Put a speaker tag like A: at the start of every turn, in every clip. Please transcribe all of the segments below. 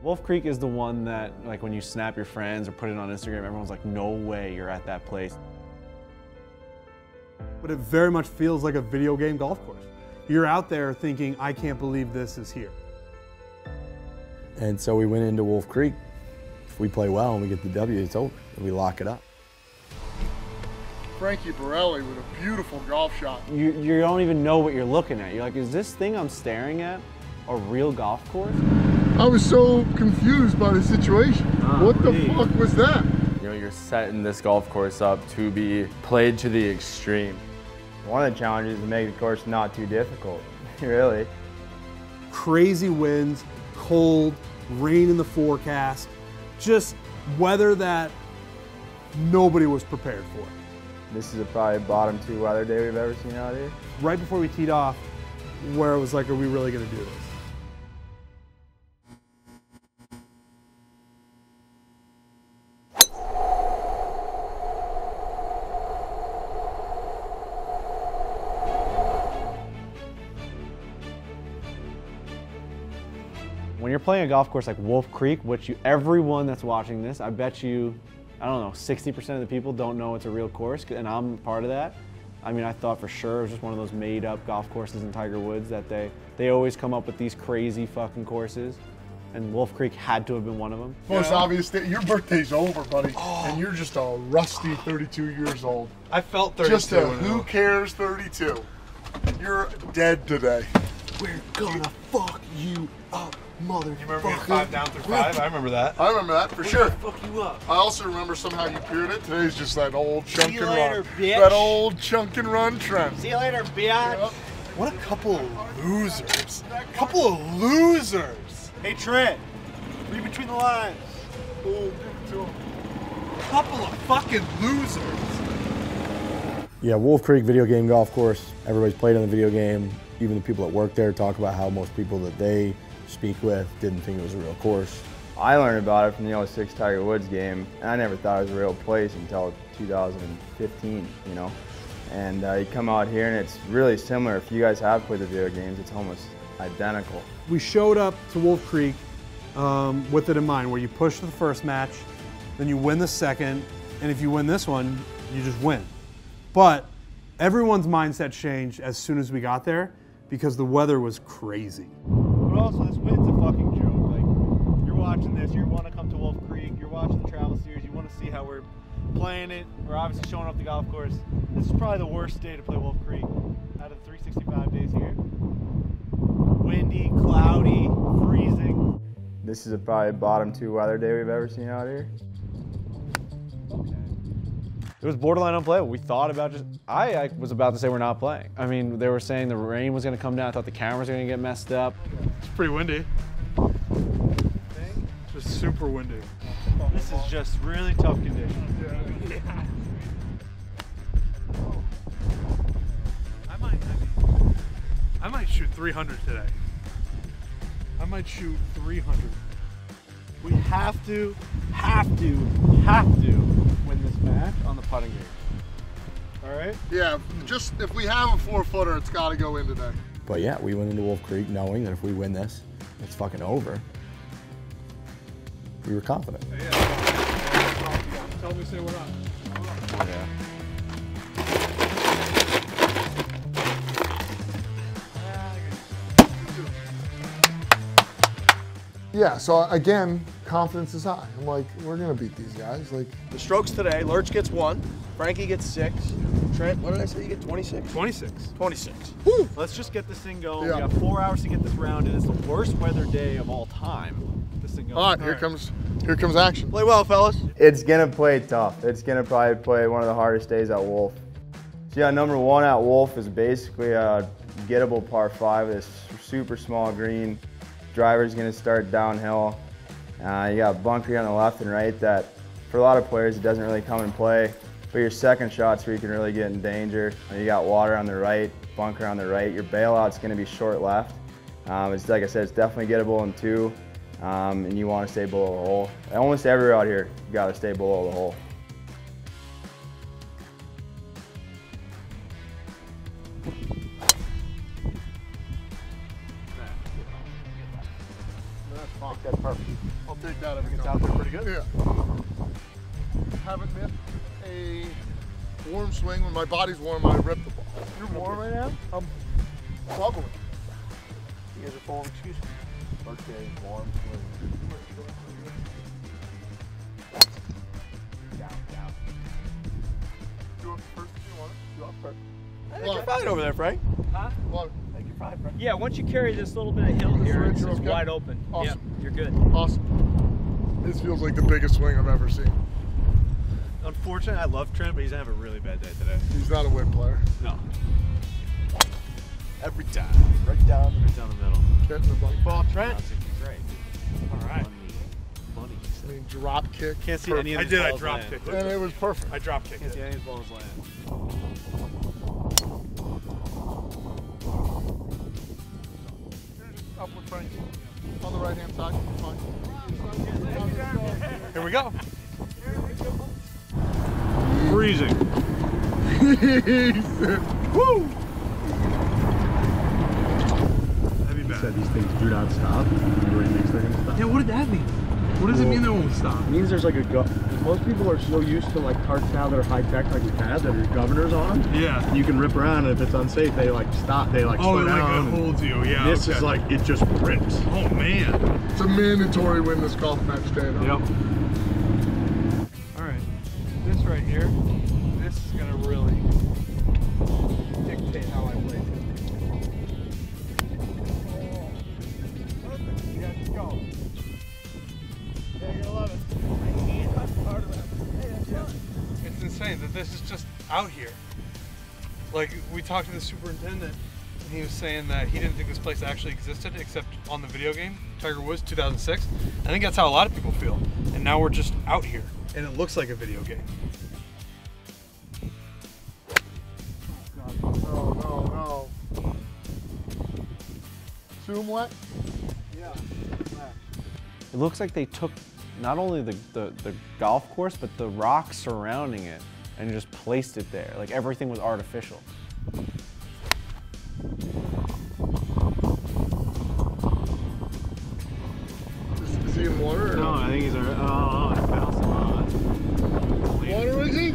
A: Wolf Creek is the one that, like, when you snap your friends or put it on Instagram, everyone's like, no way you're at that place.
B: But it very much feels like a video game golf course. You're out there thinking, I can't believe this is here.
C: And so we went into Wolf Creek. If we play well and we get the W, it's over. And we lock it up.
D: Frankie Borrelli with a beautiful golf shot.
A: You, you don't even know what you're looking at. You're like, is this thing I'm staring at a real golf course?
D: I was so confused by the situation.
A: Ah,
D: what the
A: geez.
D: fuck was that?
E: You know, you're setting this golf course up to be played to the extreme.
F: One of the challenges is to make the course not too difficult, really.
B: Crazy winds, cold, rain in the forecast, just weather that nobody was prepared for.
F: This is a probably bottom two weather day we've ever seen out here.
B: Right before we teed off, where it was like, are we really gonna do this?
A: When you're playing a golf course like Wolf Creek, which you, everyone that's watching this, I bet you, I don't know, 60% of the people don't know it's a real course, and I'm part of that. I mean, I thought for sure it was just one of those made up golf courses in Tiger Woods that they, they always come up with these crazy fucking courses. And Wolf Creek had to have been one of them.
D: Most obvious that your birthday's over, buddy, oh. and you're just a rusty 32 years old.
G: I felt 32.
D: Just a
G: uh,
D: who cares 32. You're dead today.
G: We're gonna fuck you up, mother. You remember being five down through five? I remember that.
D: I remember that for sure.
G: Fuck you up.
D: I also remember somehow you peered it. Today's just that old chunk
G: you
D: and
G: later,
D: run.
G: bitch.
D: That old chunk and run trend.
G: See you later, bitch. What a couple of losers. A Couple of losers. Hey, Trent. Read between the lines.
D: Oh, give it to him.
G: Couple of fucking losers.
C: Yeah, Wolf Creek video game golf course. Everybody's played on the video game. Even the people that work there talk about how most people that they speak with didn't think it was a real course.
F: I learned about it from the 06 Tiger Woods game, and I never thought it was a real place until 2015, you know. And uh, you come out here and it's really similar. If you guys have played the video games, it's almost identical.
B: We showed up to Wolf Creek um, with it in mind, where you push the first match, then you win the second, and if you win this one, you just win. But everyone's mindset changed as soon as we got there because the weather was crazy.
A: Also, this wind's a fucking joke. Like, you're watching this, you want to come to Wolf Creek, you're watching the travel series, you want to see how we're playing it. We're obviously showing off the golf course. This is probably the worst day to play Wolf Creek out of the 365 days here. Windy, cloudy, freezing.
F: This is a probably bottom two weather day we've ever seen out here.
A: It was borderline unplayable. We thought about just. I, I was about to say we're not playing. I mean, they were saying the rain was going to come down. I thought the cameras were going to get messed up.
B: It's pretty windy. Just super windy.
A: This is just really tough conditions. Yeah.
B: I might, I might shoot 300 today. I might shoot 300.
A: We have to, have to, have to win this match on the putting green. All right?
D: Yeah, just if we have a four footer, it's got to go in today.
C: But yeah, we went into Wolf Creek knowing that if we win this, it's fucking over. We were confident. Yeah.
B: Tell me, say what up.
A: Yeah.
D: Yeah, so again, confidence is high. I'm like, we're going to beat these guys. Like,
G: The strokes today, Lurch gets one, Frankie gets six. Trent, what did I say? You get 26?
B: 26.
G: 26.
A: Let's just get this thing going.
D: Yeah.
A: We got four hours to get this round, and It's the worst weather day of all time. This thing going.
D: all right, here comes here comes action.
G: Play well, fellas.
F: It's gonna play tough. It's gonna probably play one of the hardest days at Wolf. So yeah, number one at Wolf is basically a gettable par five. This super small green. Driver's gonna start downhill. Uh, you got bunker on the left and right that, for a lot of players, it doesn't really come in play. But your second shot's where you can really get in danger. You got water on the right, bunker on the right. Your bailout's gonna be short left. Um, it's like I said, it's definitely gettable in two, um, and you want to stay below the hole. Almost everywhere out here, you got to stay below the hole.
D: My body's warm, I rip the ball.
G: You're warm right now?
D: I'm bubbling.
H: You guys are full of excuses. Birthday, warm, down, down.
D: Do it first if you want it. Do it first.
G: I think you're fine over there, Frank.
D: Love
H: Thank you, Frank.
I: Yeah, once you carry this little bit of hill here, it's, it's
D: okay?
I: wide open.
D: Awesome.
I: Yeah, you're good.
D: Awesome. This feels like the biggest swing I've ever seen.
G: Unfortunately, I love Trent, but he's gonna have a really bad day today.
D: He's not a win player.
G: No. Every time.
H: Right down.
G: Right down the middle.
D: Can't in the bunny.
G: Ball, Trent.
I: That's great.
G: All right.
I: Money.
D: I mean, drop kick.
G: Can't see any of
J: I did. I drop
G: land.
J: kicked
D: And
J: it.
D: it was perfect.
J: I drop kicked
G: Can't see any of his balls land.
D: Upward Frank. On the right hand side.
J: Here we go. Freezing. Woo! Heavy bad.
K: these things do not stop. Everybody thinks they're gonna stop.
J: Yeah, what did that mean? What does it mean they won't stop?
K: It means there's like a go- most people are so used to like carts now that are high tech like we've had that are governors on them.
J: Yeah.
K: You can rip around and if it's unsafe, they like stop. They like
J: Oh,
K: slow
J: it like it holds you. Yeah.
K: this
J: okay.
K: is like it just rips.
J: Oh man.
D: It's a mandatory win this golf match, Dan.
J: Yep. Talked to the superintendent, and he was saying that he didn't think this place actually existed except on the video game Tiger Woods 2006. I think that's how a lot of people feel. And now we're just out here, and it looks like a video game.
D: Oh, no, no, no. Zoom what? Yeah.
A: It looks like they took not only the, the, the golf course, but the rock surrounding it and just placed it there. Like everything was artificial.
D: Is, is he in water
G: No, I think he's already. Oh, it's bouncing on.
D: Water is he?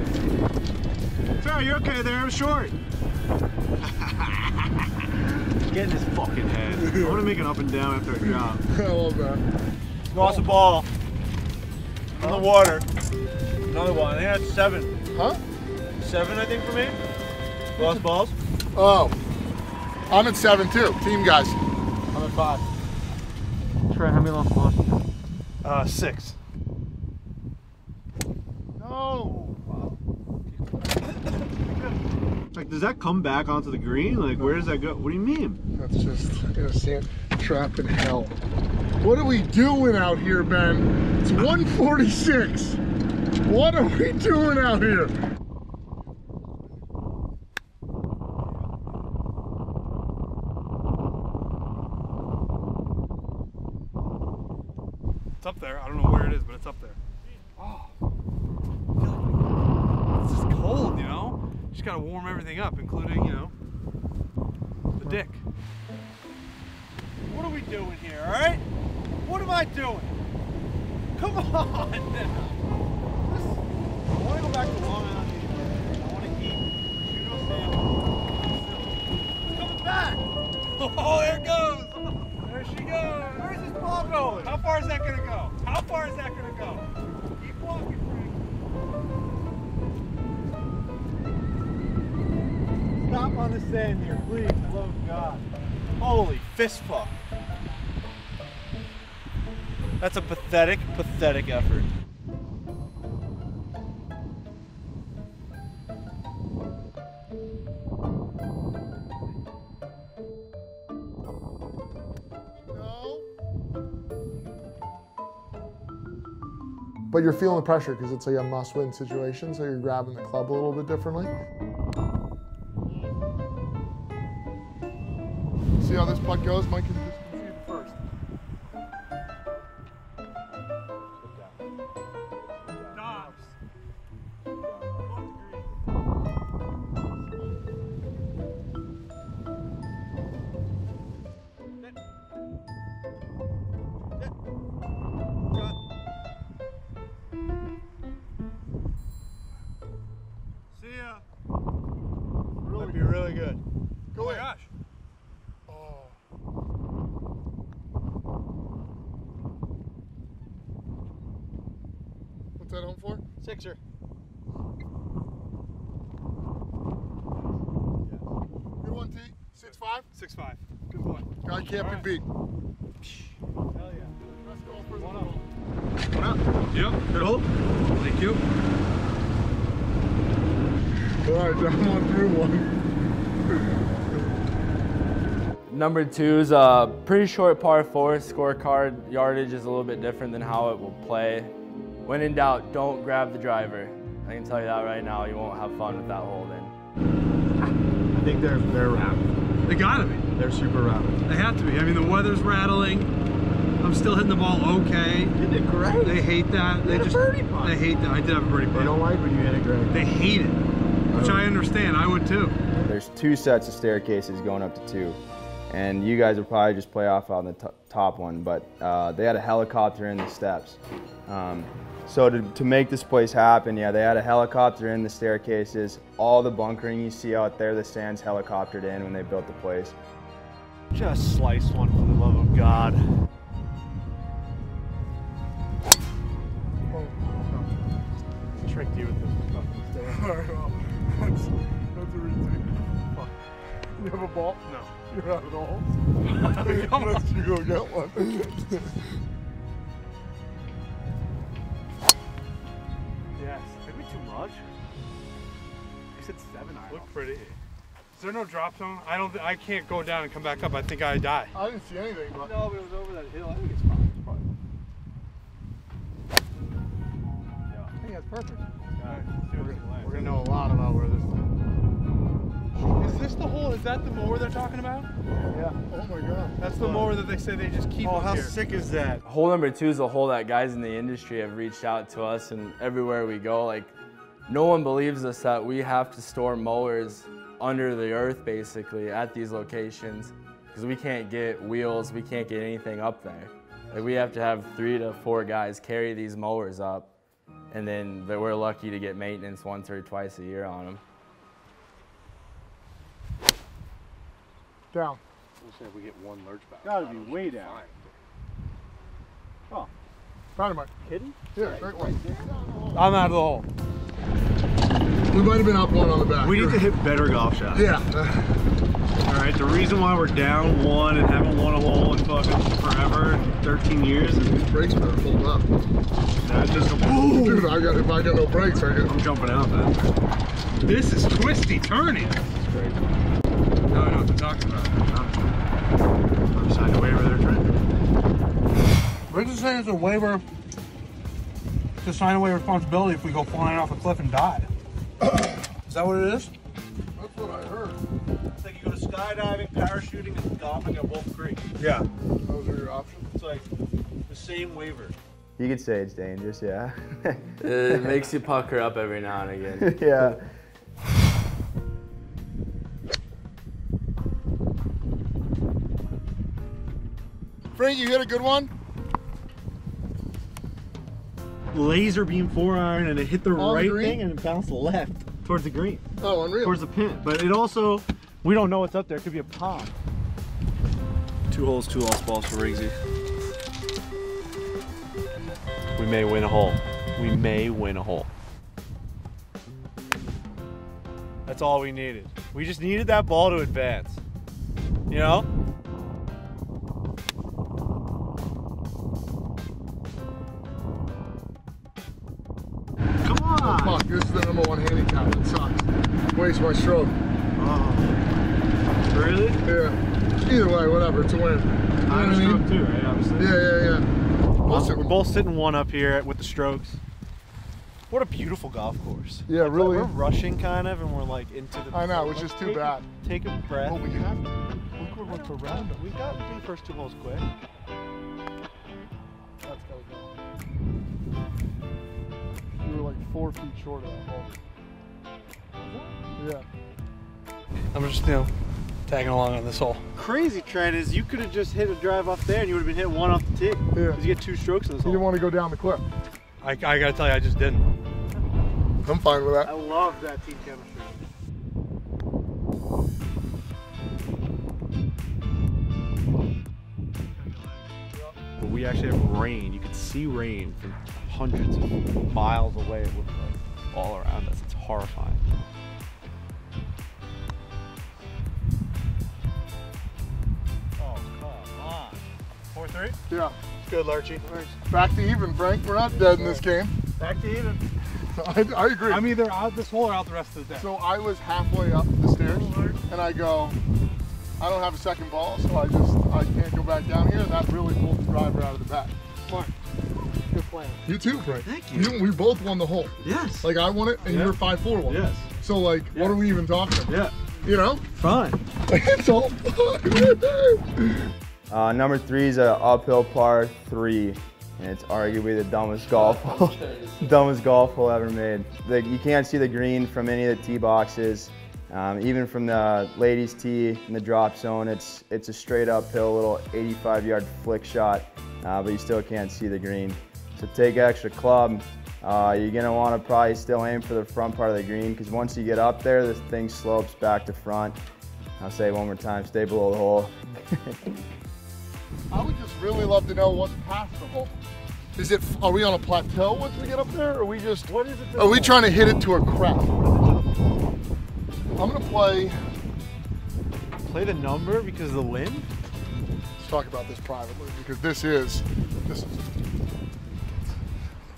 G: Sorry, you're okay there. I'm short. Get in his fucking head. I want to make it up and down after I drop.
D: I love that.
G: Lost the ball. On the water. Another one. I think that's seven.
D: Huh?
G: Seven, I think, for me. Lost balls.
D: Oh. I'm at seven too. Team guys.
G: I'm at five.
I: Trent, how many lost balls?
G: Uh, six.
D: No. Wow.
G: Like, does that come back onto the green? Like, where does that go? What do you mean?
D: That's just in a sand trap in hell. What are we doing out here, Ben? It's 146. What are we doing out here?
J: Up there. I don't know where it is, but it's up there. Oh. It's just cold, you know? Just gotta warm everything up, including, you know, the dick.
G: What are we doing here, all right? What am I doing? Come on now. This, I want to go back to Long Island. Oh, there it goes. There she goes. Ball going? How far is that going to go? How far is that going to go? Keep walking, Frank. Stop on the sand here, please. Love God. Holy fist fuck. That's a pathetic, pathetic effort.
D: But you're feeling the pressure because it's like a must-win situation, so you're grabbing the club a little bit differently. See how this putt goes? Mike Guy can't be beat.
J: Hell yeah.
D: Best golfer in the world.
J: One up. Yep. Good hole. Thank you.
D: All right, down one through one.
E: Number two is a pretty short par four. Scorecard yardage is a little bit different than how it will play. When in doubt, don't grab the driver. I can tell you that right now. You won't have fun with that hole then.
K: I think they're they're wrapped.
J: They gotta be.
K: They're super rattled.
J: They have to be. I mean, the weather's rattling. I'm still hitting the ball okay.
K: You did great.
J: They hate that. They
K: had a
J: just
K: birdie putt.
J: they hate that. I did have a birdie
K: They don't like when you hit it great.
J: They hate it, which I understand. I would too.
F: There's two sets of staircases going up to two. And you guys would probably just play off on the to- top one, but uh, they had a helicopter in the steps. Um, so to, to make this place happen, yeah, they had a helicopter in the staircases. All the bunkering you see out there, the stands helicoptered in when they built the place.
G: Just slice one for the love of God. Oh, Tricked you with this fucking stair.
D: All right, well, that's, that's a retake. Fuck. You have a ball?
J: No.
D: You're out at all? Unless you go get one.
G: Yes. Maybe too much. You said seven.
J: Look pretty. Is there no drop zone? I don't. I can't go down and come back up. I think I die.
D: I didn't see anything, but
G: No, but it was over that hill. I think it's fine. It's probably.
D: I think that's perfect.
G: We're
D: We're gonna know a lot about where this is.
J: Is this the hole? Is that the mower they're talking about?
D: Yeah. Oh my god.
J: That's the mower that they say they just keep
G: Oh, how
J: here.
G: sick is that?
E: Hole number two is a hole that guys in the industry have reached out to us, and everywhere we go, like, no one believes us that we have to store mowers under the earth basically at these locations because we can't get wheels, we can't get anything up there. Like, we have to have three to four guys carry these mowers up, and then that we're lucky to get maintenance once or twice a year on them.
D: Down.
G: We'll say if we get one lurch back.
K: Gotta be way down. Oh.
D: Dynamite.
G: Kidding?
D: Yeah, great one.
J: I'm out of the hole.
D: We might have been up one on the back.
G: We need to hit better golf shots.
D: Yeah.
G: All right. The reason why we're down one and haven't won a hole in fucking forever, 13 years, is
D: brakes better pulled up.
G: that just.
D: Dude, I got if I got no brakes, I
G: I'm jumping out, man.
J: This is twisty turning. Now I know what they're talking about.
G: I'm signed a waiver there, Trent.
J: We're just saying it's a waiver to sign away responsibility if we go flying off a cliff and die. is that what it is?
D: That's what I heard.
G: It's like you go to skydiving, parachuting, and golfing at Wolf Creek.
J: Yeah.
D: Those are your options.
G: It's like the same waiver.
F: You could say it's dangerous, yeah.
E: It makes you pucker up every now and again.
F: yeah.
D: Frank, you hit a good one?
G: Laser beam four iron, and it hit the
D: On
G: right
D: green?
G: thing and it bounced left towards the green,
D: Oh, unreal.
G: towards the pin. But it also, we don't know what's up there. It could be a pond. Two holes, two lost balls for Riggsy. We may win a hole. We may win a hole. That's all we needed. We just needed that ball to advance. You know?
D: Number one handicap. It sucks. Waste my stroke.
G: Oh. Really?
D: Yeah. Either way, whatever. It's a win. You know what
G: I
D: I
G: stroke
D: mean?
G: too, right? Obviously.
D: Yeah, yeah, yeah. Also,
G: We're both sitting one up here with the strokes. What a beautiful golf course.
D: Yeah, really.
G: We're rushing kind of, and we're like into the.
D: I know, which is
G: Let's
D: too
G: take
D: bad.
G: Take a breath.
D: But we have to. Look what what's around us.
G: We got the first two holes quick.
D: That's gotta go. You were like four feet short of that hole. Yeah.
J: I'm just, you know,
B: tagging along on this hole.
G: Crazy trend is you could have just hit a drive off there and you would have been hitting one off the tee.
D: Yeah.
G: Because you get two strokes in this
D: You didn't want to go down the cliff.
B: I, I gotta tell you, I just didn't.
D: I'm fine with that.
G: I love that team chemistry.
L: But we actually have rain. You can see rain from hundreds of miles away. It looks like all around us. It's horrifying.
G: 4 3?
D: Yeah.
G: Good, Larchie.
D: Back to even, Frank. We're not dead in this game.
G: Back to even.
D: I, I agree.
B: I'm either out this hole or out the rest of the day.
D: So I was halfway up the stairs, and I go, I don't have a second ball, so I just I can't go back down here, and that really pulled the driver out of the back.
G: Smart. Good plan.
D: You too, Frank.
G: Thank you.
D: we both won the hole.
G: Yes.
D: Like I won it, and
G: Yeah.
D: you were five four one.
G: Yes.
D: So like, what are we even talking about?
G: Yeah.
D: You know,
G: Fun.
D: it's all fun.
F: Uh, number three is a uphill par three, and it's arguably the dumbest golf hole, dumbest golf hole ever made. The, you can't see the green from any of the tee boxes, um, even from the ladies' tee in the drop zone. It's it's a straight uphill little 85-yard flick shot, uh, but you still can't see the green. So take extra club. Uh, you're gonna want to probably still aim for the front part of the green because once you get up there, this thing slopes back to front. I'll say one more time: stay below the hole.
D: I would just really love to know what's past the hole. Is it? Are we on a plateau once we get up there? Or are we just?
G: What is it?
D: Are we trying to hit it to a crap? I'm gonna play.
L: Play the number because of the wind?
D: Let's talk about this privately because this is this is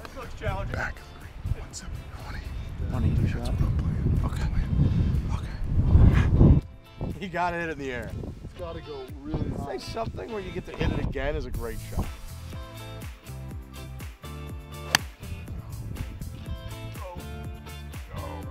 G: This looks challenging.
D: back three, one seven, twenty.
L: One eighty shot.
D: Okay.
L: You got it in the air.
D: It's got to go really high.
L: like something where you get to hit it again is a great shot.
G: Oh,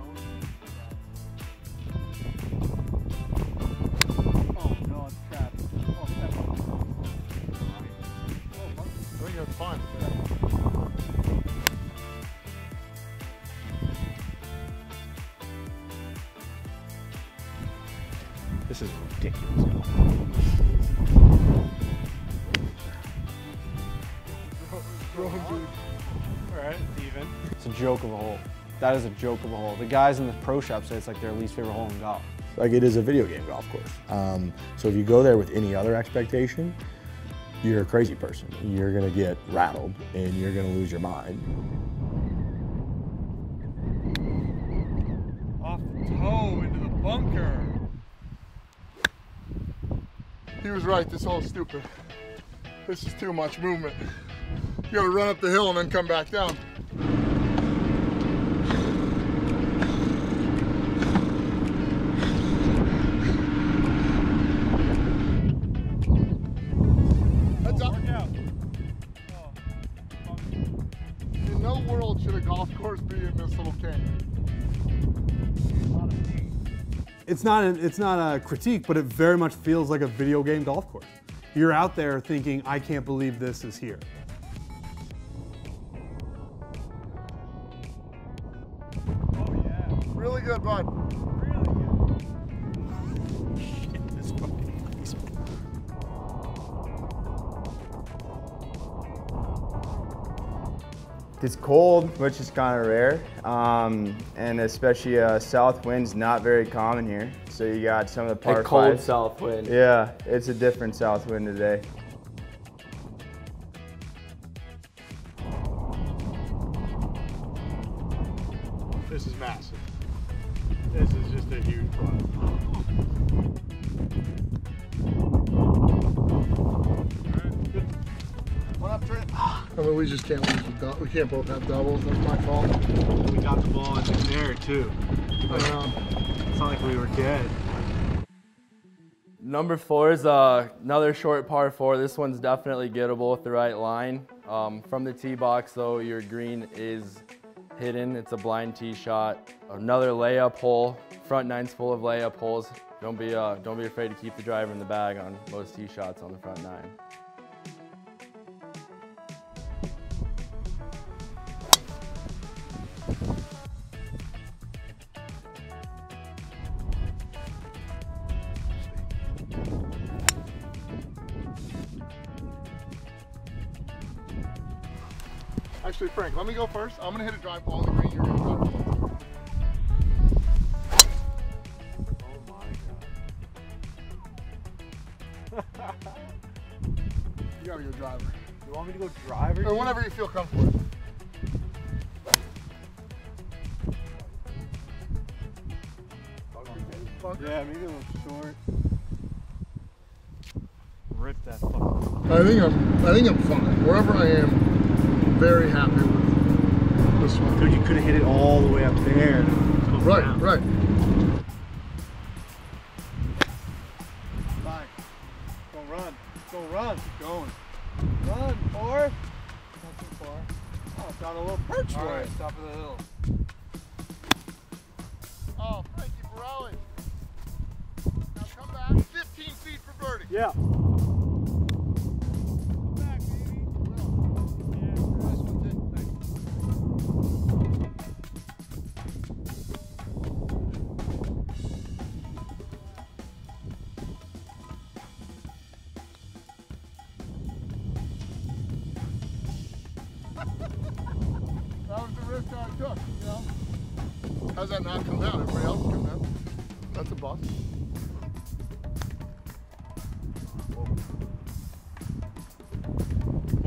A: joke of a hole. That is a joke of a hole. The guys in the pro shop say it's like their least favorite hole in golf.
C: Like it is a video game golf course. Um, so if you go there with any other expectation, you're a crazy person. You're gonna get rattled and you're gonna lose your mind.
G: Off the toe into the bunker.
D: He was right. This hole's stupid. This is too much movement. You gotta run up the hill and then come back down.
B: Not it's not a critique, but it very much feels like a video game golf course. You're out there thinking, I can't believe this is here.
G: Oh, yeah.
D: Really good, bud.
F: It's cold, which is kind of rare, um, and especially uh, south wind's not very common here. So you got some of the par
E: A cold
F: fives.
E: south wind.
F: Yeah, it's a different south wind today.
D: Can't both have doubles. That's my fault.
L: We got the ball in the air too.
D: Um,
L: It's not like we were dead.
E: Number four is uh, another short par four. This one's definitely gettable with the right line. Um, from the tee box, though, your green is hidden. It's a blind tee shot. Another layup hole. Front nine's full of layup holes. Don't be uh, don't be afraid to keep the driver in the bag on most tee shots on the front nine.
D: Frank, let me go first. I'm gonna hit a drive on the green. You're gonna drive. the left. You gotta go driver.
G: You want me to go driver?
D: Or whenever you feel comfortable.
G: Yeah, maybe a little short. Rip that fucking.
D: I think I'm. I think I'm fine. Wherever I am, very happy with this one.
G: Dude, you could have hit it all the way up there.
D: Right, right.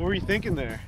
G: Were you thinking there?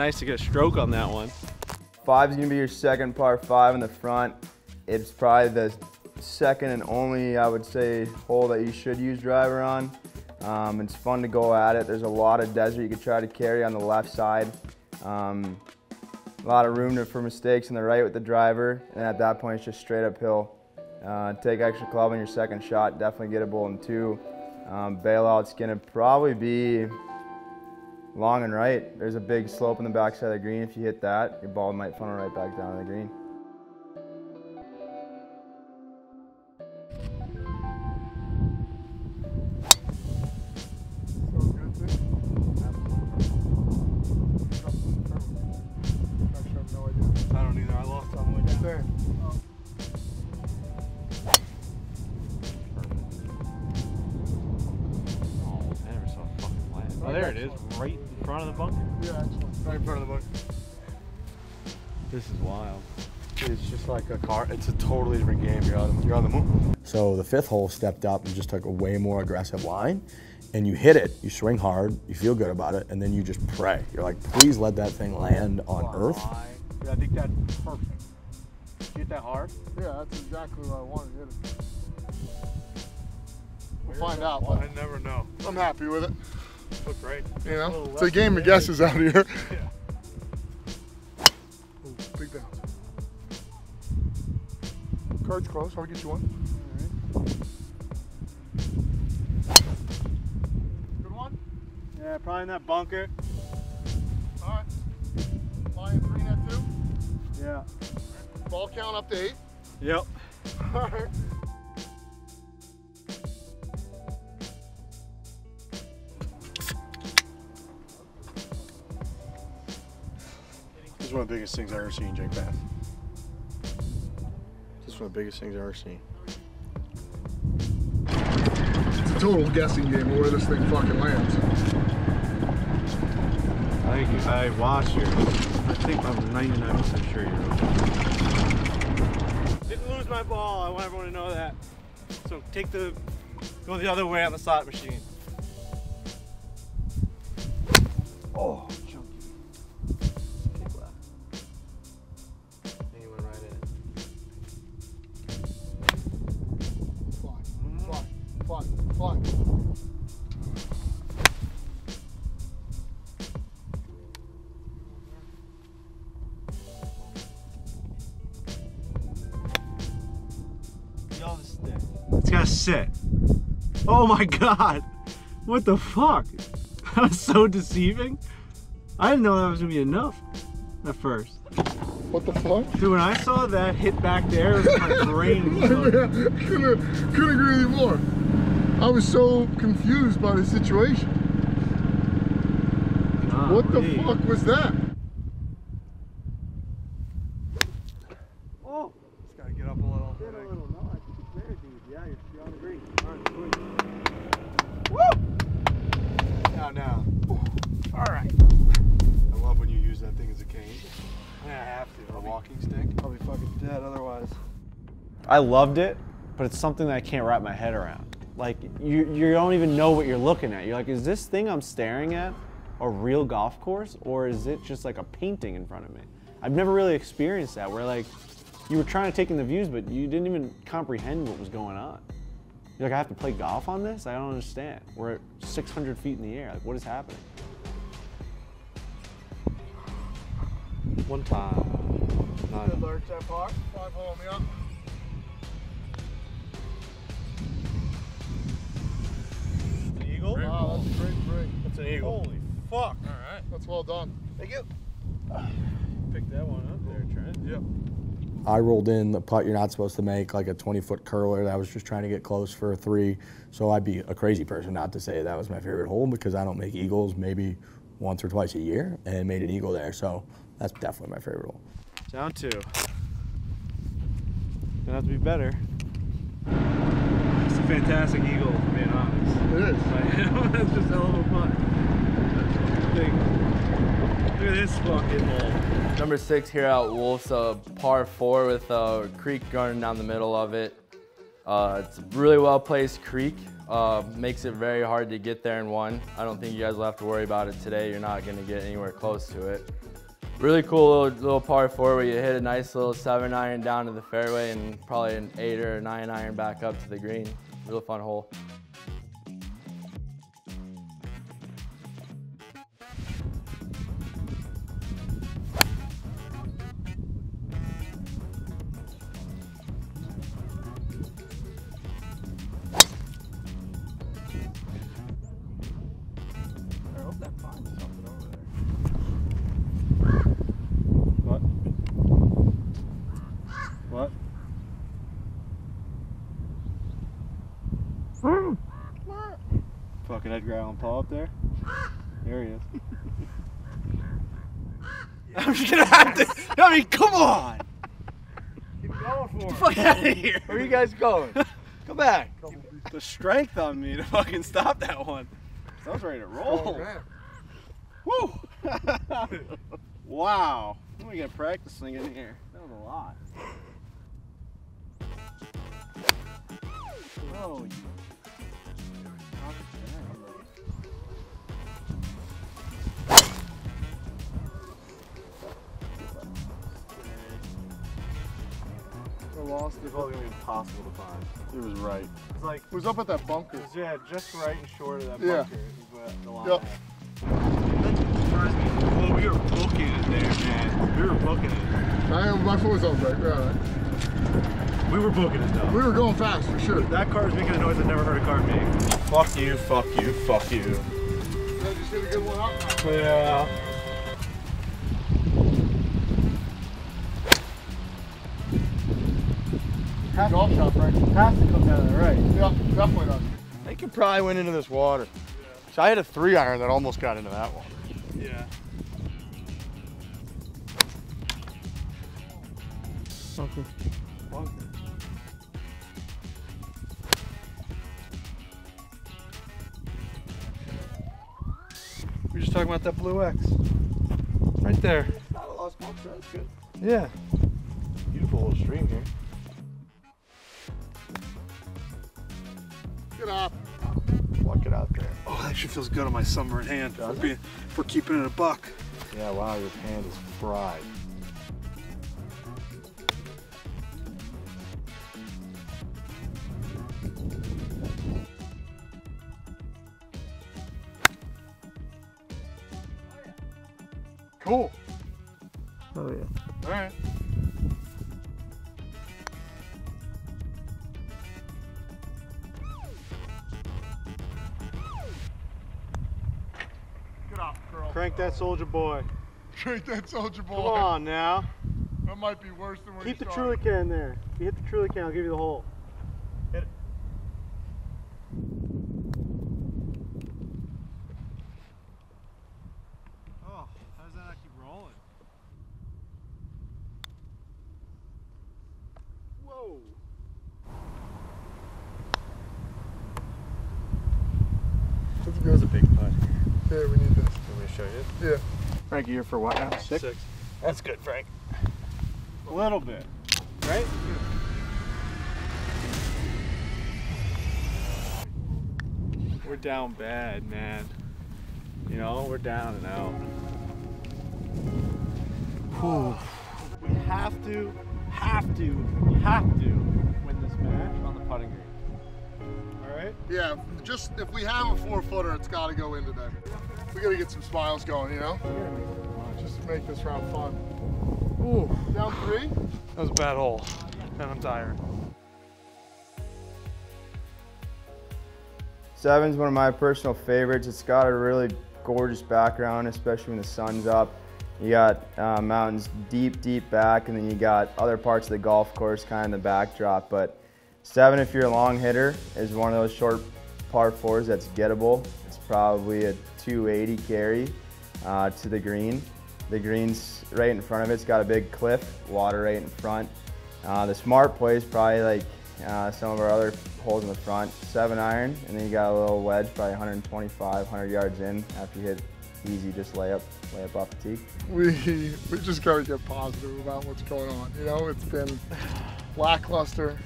G: Nice to get a stroke on that one.
F: Five's gonna be your second par five in the front. It's probably the second and only, I would say, hole that you should use driver on. Um, it's fun to go at it. There's a lot of desert you could try to carry on the left side. Um, a lot of room to, for mistakes on the right with the driver, and at that point it's just straight uphill. Uh, take extra club on your second shot, definitely get a gettable in two. Um, bailout's gonna probably be long and right. There's a big slope on the backside of the green. If you hit that, your ball might funnel right back down to the green.
G: A
C: car. It's a totally different game. You're on, you're on the move. So the fifth hole stepped up and just took a way more aggressive line, and you hit it. You swing hard. You feel good about it, and then you just pray. You're like, please let that thing land on earth.
G: Yeah, I think that's perfect. You hit that hard?
D: Yeah, that's exactly what I wanted to hit it. We'll find out,
G: I never know.
D: I'm happy with it.
G: Look great.
D: You know,
G: Little
D: it's a game of guesses out here.
G: Yeah.
D: Ooh, big bounce. Card's close. I'll get you one. Good one.
G: Yeah, probably in that bunker.
D: All right. Lion three net two.
G: Yeah.
D: Ball count up to eight.
G: Yep.
D: All right.
H: This is one of the biggest things I've ever seen, Jake Bass. This one of the biggest things I've ever seen.
D: It's a total guessing game of where this thing fucking lands.
G: I think you, I watched you. I think I'm 99% sure you're okay. Didn't lose my ball. I want everyone to know that. So take the, go the other way on the slot machine. My god. What the fuck? That was so deceiving. I didn't know that was gonna be enough at first.
D: What the fuck?
G: Dude, when I saw that hit back there, it was my brain. was like-
D: couldn't, couldn't agree with you more. I was so confused by the situation. What the fuck was that?
G: Oh.
B: Just gotta get up a little.
G: Get a little. No, I think it's there, dude. Yeah, you're, you're on the green. All right, sweet.
B: Now, now.
G: All right.
B: I love when you use that thing as a cane.
G: I have to.
B: A walking stick. I'll be fucking dead otherwise.
A: I loved it, but it's something that I can't wrap my head around. Like you, you don't even know what you're looking at. You're like, is this thing I'm staring at a real golf course, or is it just like a painting in front of me? I've never really experienced that. Where like you were trying to take in the views, but you didn't even comprehend what was going on. You're like, I have to play golf on this? I don't understand. We're at 600 feet in the air. Like, what is happening?
L: One time. Nine.
D: Large that par. Five hole me up.
G: An eagle?
D: Wow, that's a great break.
G: That's an eagle. Holy fuck.
D: All right. That's well done.
G: Thank you. Pick that one up there, Trent.
D: Yep.
C: I rolled in the putt you're not supposed to make, like a 20 foot curler that I was just trying to get close for a three. So I'd be a crazy person not to say that was my favorite hole because I don't make eagles maybe once or twice a year and made an eagle there. So that's definitely my favorite hole.
G: Down two. Gonna have to be better. It's a fantastic eagle, for being honest.
D: It is.
G: That's just a hell of a putt. Big. Look at this fucking hole.
E: Number six here at Wolf's a par four with a creek running down the middle of it. Uh, it's a really well placed creek. Uh, makes it very hard to get there in one. I don't think you guys will have to worry about it today. You're not going to get anywhere close to it. Really cool little, little par four where you hit a nice little seven iron down to the fairway and probably an eight or nine iron back up to the green. Real fun hole.
G: Fucking Edgar Allan Poe up there? There he is. I'm just gonna have to. I mean, come on!
B: Keep going for it.
G: Fuck out of here!
B: Where are you guys going?
G: Come back! The strength on me to fucking stop that one. I was ready to roll. Woo! wow. I'm gonna get practicing in here. That was a lot. Oh, you.
D: I lost it.
G: It's probably gonna be impossible to find. It was right. It's like,
D: It was up at that bunker.
G: it was, yeah, just right and short of that
D: Yeah.
G: bunker. is what the line
D: Yep.
G: had. That surprised me. Well, we were booking it there, man. We were booking it.
D: I, my foot was up right. All right.
G: We were booking it though.
D: We were going fast for sure.
G: That car is making a noise I've never heard a car make. Fuck you, fuck you, fuck you.
D: Yeah, just gonna get one out.
G: Yeah.
D: Golf shot, Frank.
G: Has to come down the right.
D: Yeah, definitely not.
H: They could probably went into this water. So I had a three iron that almost got into that one.
G: Yeah.
B: Bunker. We were just talking about that blue X. Right there. Yeah.
H: Beautiful little stream here.
D: Up.
H: Pluck it out there.
B: Oh, that actually feels good on my sunburned hand for, being, for keeping it a buck.
H: Yeah, wow, your hand is fried.
D: Cool.
B: Oh yeah.
D: All right.
G: Crank that soldier boy.
D: Crank that soldier boy.
G: Come on now.
D: That might be worse than what
G: Keep the
D: you
G: truly can there. If you hit the truly can, I'll give you the hole. Hit it. Oh, how does that not keep rolling? Whoa.
D: That's good. That's
L: a big putt.
D: Yeah, we need this.
L: Want me to show you?
D: Yeah.
G: Frank, you're for what now? Six?
L: Six.
G: That's good, Frank. A little bit, right?
L: We're down bad, man. You know, we're down and out.
G: Whew. We have to, have to, have to win this match on the putting green. All right?
D: Yeah, just if we have a four footer, it's got to go in today. We got to get some smiles going, you know? Just to make this round fun. Ooh, down three?
B: That was a bad hole, and I'm tired.
F: Seven's one of my personal favorites. It's got a really gorgeous background, especially when the sun's up. You got uh, mountains deep, deep back, and then you got other parts of the golf course kind of in the backdrop. But seven, if you're a long hitter, is one of those short par fours that's gettable. Probably a 280 carry uh, to the green. The green's right in front of it. It's got a big cliff, water right in front. Uh, the smart play is probably like uh, some of our other holes in the front. Seven iron, and then you got a little wedge, probably 125, 100 yards in after you hit easy, just lay up, lay up off the tee.
D: We we just got to get positive about what's going on. You know, it's been lackluster.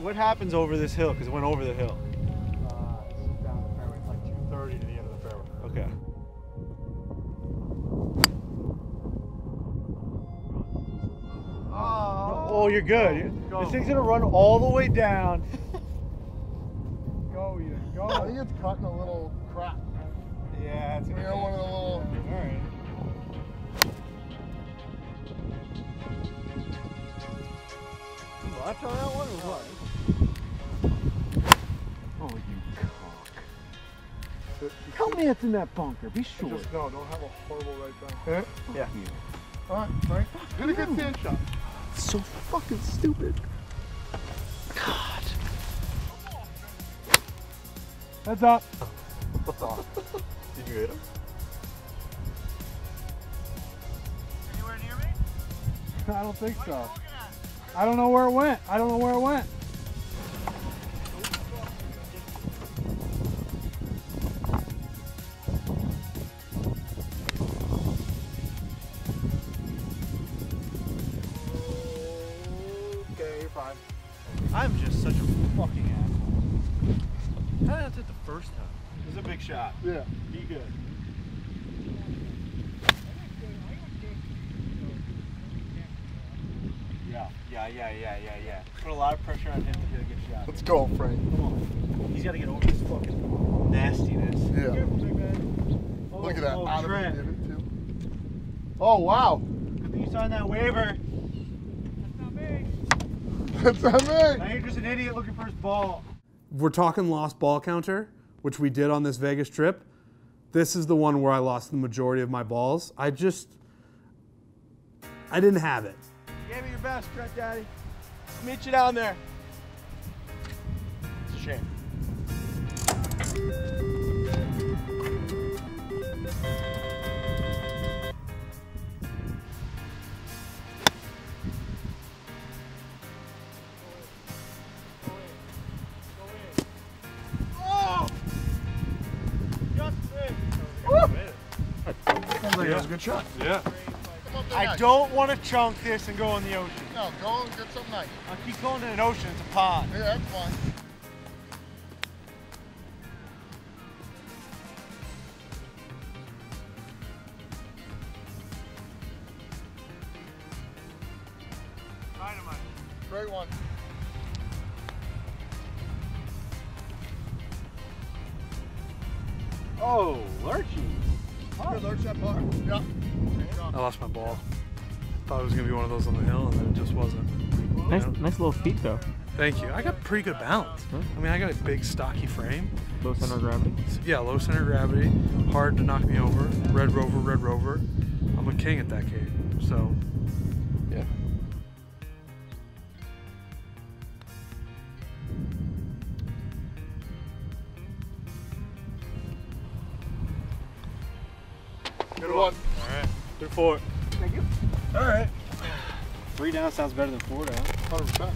G: What happens over this hill? Because it went over the hill.
H: Uh, it's down the fairway. It's like 230 to the end of the fairway.
G: Okay. Oh, you're good.
H: Go.
G: This thing's gonna run all the way down.
H: Go, you go.
D: I think it's cutting a little crap.
G: Yeah, it's
D: You know, one of the little.
G: All right. Left on that one or what?
H: Cock.
G: Tell me it's in that bunker. Be sure.
D: Just no, don't have a horrible right down.
G: Yeah.
D: All right, Frank. Hit a good sand shot.
G: So fucking stupid. God.
B: Heads up.
L: Did you hit him? Anywhere near me?
B: I don't think so. I don't know where it went. I don't know where it went.
G: Oh,
D: wow.
G: Good thing you signed that waiver.
D: That's not me.
G: That's not Now you're just an idiot looking for his ball.
B: We're talking lost ball counter, which we did on this Vegas trip. This is the one where I lost the majority of my balls. I just, I didn't have it.
G: Give me your best, Trent Daddy. I'll meet you down there. It's a shame.
D: Sounds like that was a good shot.
L: Yeah.
D: Come up there
G: I
D: nice.
G: don't want to chunk this and go in the ocean.
D: No, go and get something nice.
G: I keep going to an ocean, it's a pond.
D: Yeah, that's fine.
G: Dynamite.
D: Great one.
G: Oh, lurchy.
D: Yeah.
B: I lost my ball.
J: thought it was gonna be one of those on the hill, and then it just wasn't.
M: Nice,
J: Yeah.
M: nice little feet though.
J: Thank you. I got pretty good balance. I mean, I got a big, stocky frame.
M: Low center of gravity.
J: Yeah, low center of gravity, hard to knock me over. Red Rover, Red Rover. I'm a king at that game. So,
G: four.
D: Thank you.
G: All right. Three down sounds better than four down.
D: 100%.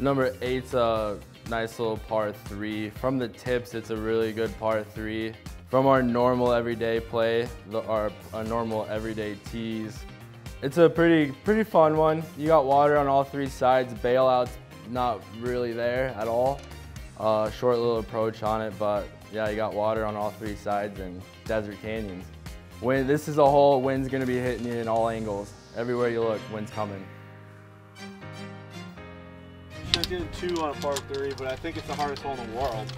E: Number eight's a nice little par three. From the tips, it's a really good par three. From our normal everyday play, the, our, our normal everyday tees, it's a pretty pretty fun one. You got water on all three sides. Bailout's not really there at all. Uh, short little approach on it, but yeah, you got water on all three sides and desert canyons. Wind, this is a hole. Wind's gonna be hitting you in all angles. Everywhere you look, wind's coming.
G: I did two on a par three, but I think it's the hardest hole in the world.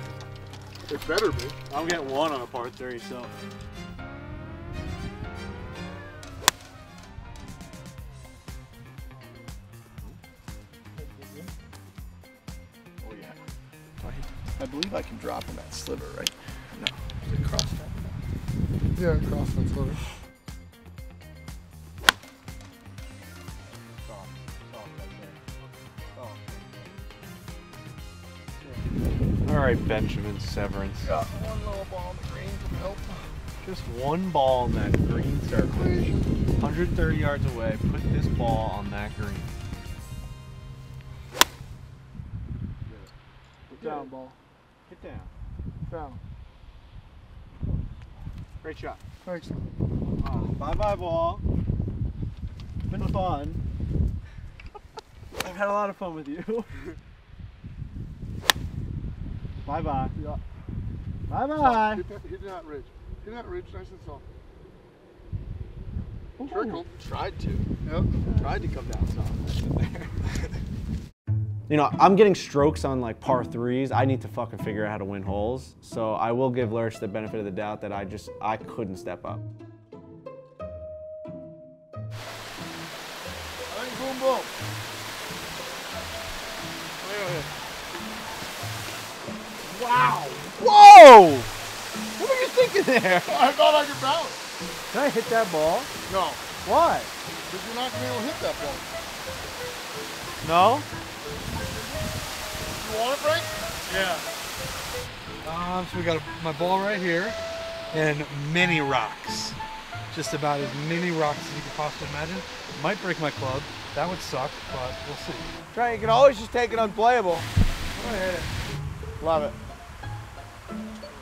D: It better be.
G: I'm getting one on a par three, so.
H: Oh yeah. I believe I can drop in that sliver, right? No. Across that.
D: Yeah, cross that sliver.
A: All right, Benjamin Severance.
D: Got one little ball on the green can help.
A: Just one ball in that green circle. 130 yards away. Put this ball on that green.
D: Down ball.
G: Get down.
D: Down.
G: Great shot.
D: Thanks.
G: Uh, bye bye, ball. Been fun. I've had a lot of fun with you. bye bye.
D: Yeah.
G: Bye bye.
D: Hit that, hit that ridge. Hit that ridge nice and soft. Trickled.
H: Tried to.
D: Yep.
H: Tried to come down soft.
G: You know, I'm getting strokes on like par threes. I need to fucking figure out how to win holes. So I will give Lurch the benefit of the doubt that I just I couldn't step up.
D: Bang, boom, boom.
G: Wow! Whoa! What were you thinking there?
D: I thought I could bounce.
G: Can I hit that ball?
D: No,
G: Why?
D: because you're not going to be able to hit that ball.
G: No?
D: You want it, Frank?
J: Yeah. Um, so we got my ball right here and many rocks. Just about as many rocks as you could possibly imagine. Might break my club. That would suck, but we'll see.
F: Try, you can always just take it unplayable. Love it.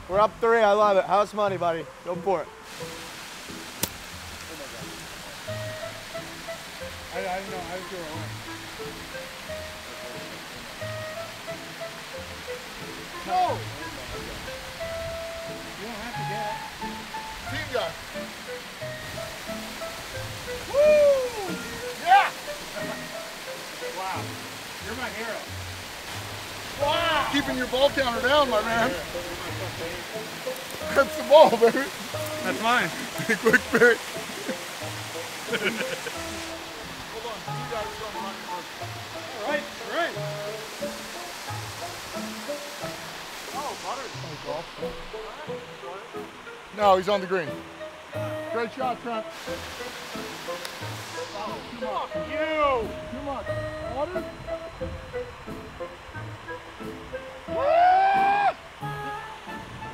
F: We're up three. I love it. House money, buddy. Go for it.
J: I, I don't know. I was doing
D: No.
J: You don't have to get it.
D: Team guy. Woo! Yeah!
J: Wow. You're my hero.
D: Wow! Keeping your ball counter down, my man. That's the ball, baby.
J: That's mine.
D: Quick pick. No, he's on the green. Great shot, Trent.
J: You.
D: Too much. Water?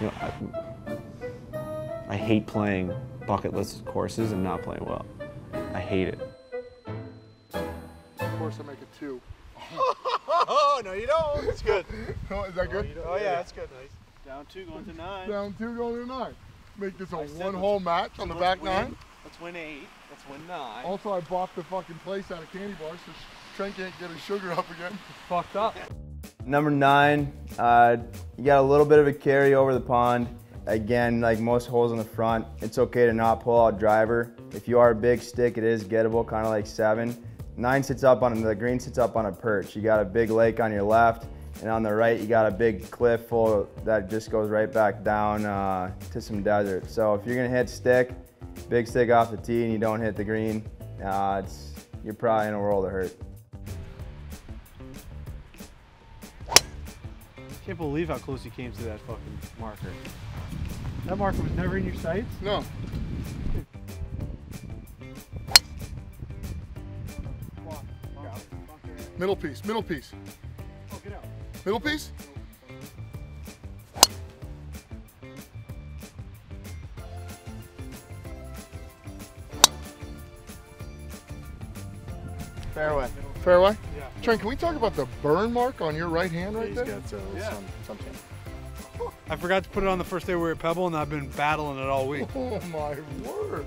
G: You know, I, I hate playing bucket list courses and not playing well. I hate it.
D: Of course, I make it two.
J: Oh no, you don't. It's good.
D: Oh, is that good?
J: Oh yeah, that's good. Nice.
G: Down two, going to nine.
D: Down two, going to nine. Make this a
G: I said
D: one-hole match on the back nine.
G: Let's win eight. Let's win nine.
D: Also, I bought the fucking place out of candy bars, so Trent can't get his sugar up again.
J: Fucked up.
F: Number nine, uh, you got a little bit of a carry over the pond. Again, like most holes in the front, it's okay to not pull out driver. If you are a big stick, it is gettable, kind of like seven. Nine sits up on the green sits up on a perch. You got a big lake on your left, and on the right you got a big cliff full that just goes right back down uh, to some desert. So if you're gonna hit stick, big stick off the tee, and you don't hit the green, uh, it's you're probably in a world of hurt.
G: Can't believe how close you came to that fucking marker. That marker was never in your sights?
D: No. Middle piece, middle piece.
G: Oh.
D: Middle piece?
F: Fairway.
D: Fairway?
G: Yeah.
D: Trent, can we talk about the burn mark on your right hand right there?
G: Yeah. I forgot to put it on the first day we were at Pebble, and I've been battling it all week.
D: Oh my word.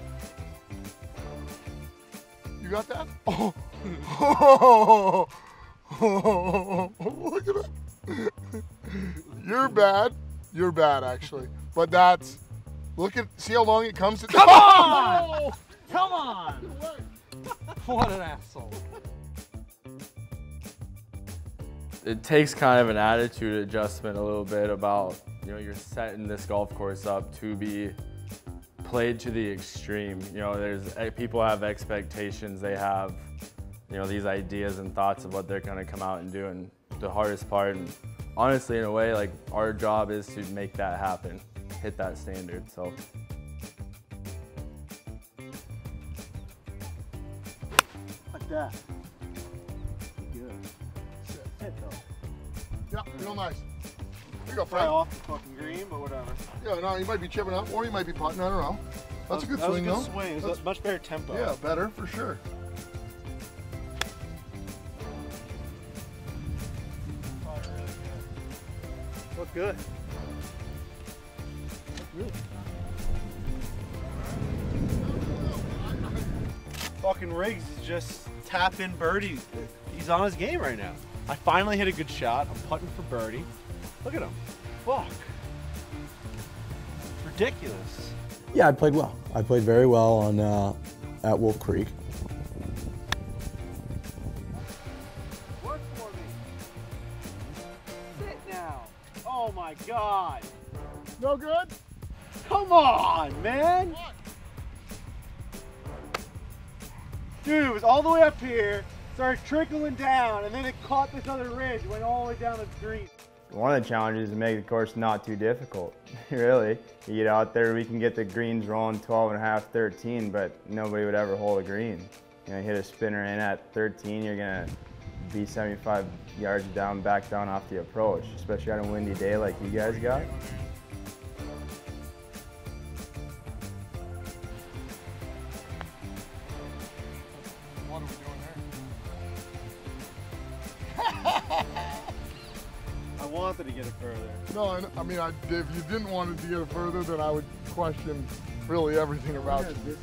D: You got that? Oh. oh. Look at it. You're bad. You're bad actually. But that's look at see how long it comes to
J: Come on! Come on!
G: what an asshole.
E: it takes kind of an attitude adjustment a little bit about you know you're setting this golf course up to be played to the extreme you know there's eh, people have expectations they have you know these ideas and thoughts of what they're going to come out and do and the hardest part and honestly in a way like our job is to make that happen hit that standard so
G: Like that.
D: Yeah, real nice. There you go,
G: Fly
D: Frank.
G: off the fucking green, but whatever.
D: Yeah, no, you might be chipping up or you might be putting. I don't know. That's a good
G: that
D: swing,
G: was a good
D: though.
G: swing.
D: That's-
G: a much better tempo.
D: Yeah, better for sure.
G: Good. Fucking Riggs is just tapping in birdie. He's on his game right now. I finally hit a good shot. I'm putting for birdie. Look at him. Fuck. Ridiculous.
H: Yeah, I played well. I played very well on uh, at Wolf Creek.
G: God.
D: No good?
G: Come on, man. Dude, it was all the way up here, started trickling down, and then it caught this other ridge, went all the way down the green.
F: One of the challenges is to make the course not too difficult. really, you get out there, we can get the greens rolling 12 and a half, 13, but nobody would ever hold a green. You know, you hit a spinner in at 13, you're gonna be 75 yards down, back down off the approach, especially on a windy day like you guys got.
D: What are we doing
G: I wanted to get it further.
D: No, I, I mean, I, if you didn't want it to get it further, then I would question really everything about you.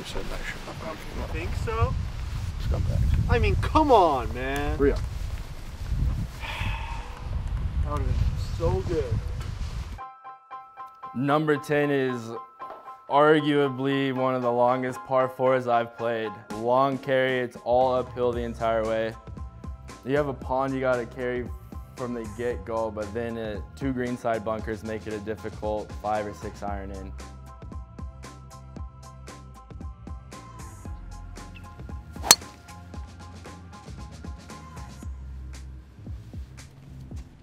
H: Notice not one of them said nice shot.
G: Think so?
H: Scumbags.
G: I mean, come on, man.
H: Real.
G: That would have been so good.
E: Number 10 is arguably one of the longest par fours I've played. Long carry, it's all uphill the entire way. You have a pond you gotta carry from the get-go, but then uh, two greenside bunkers make it a difficult five or six iron in.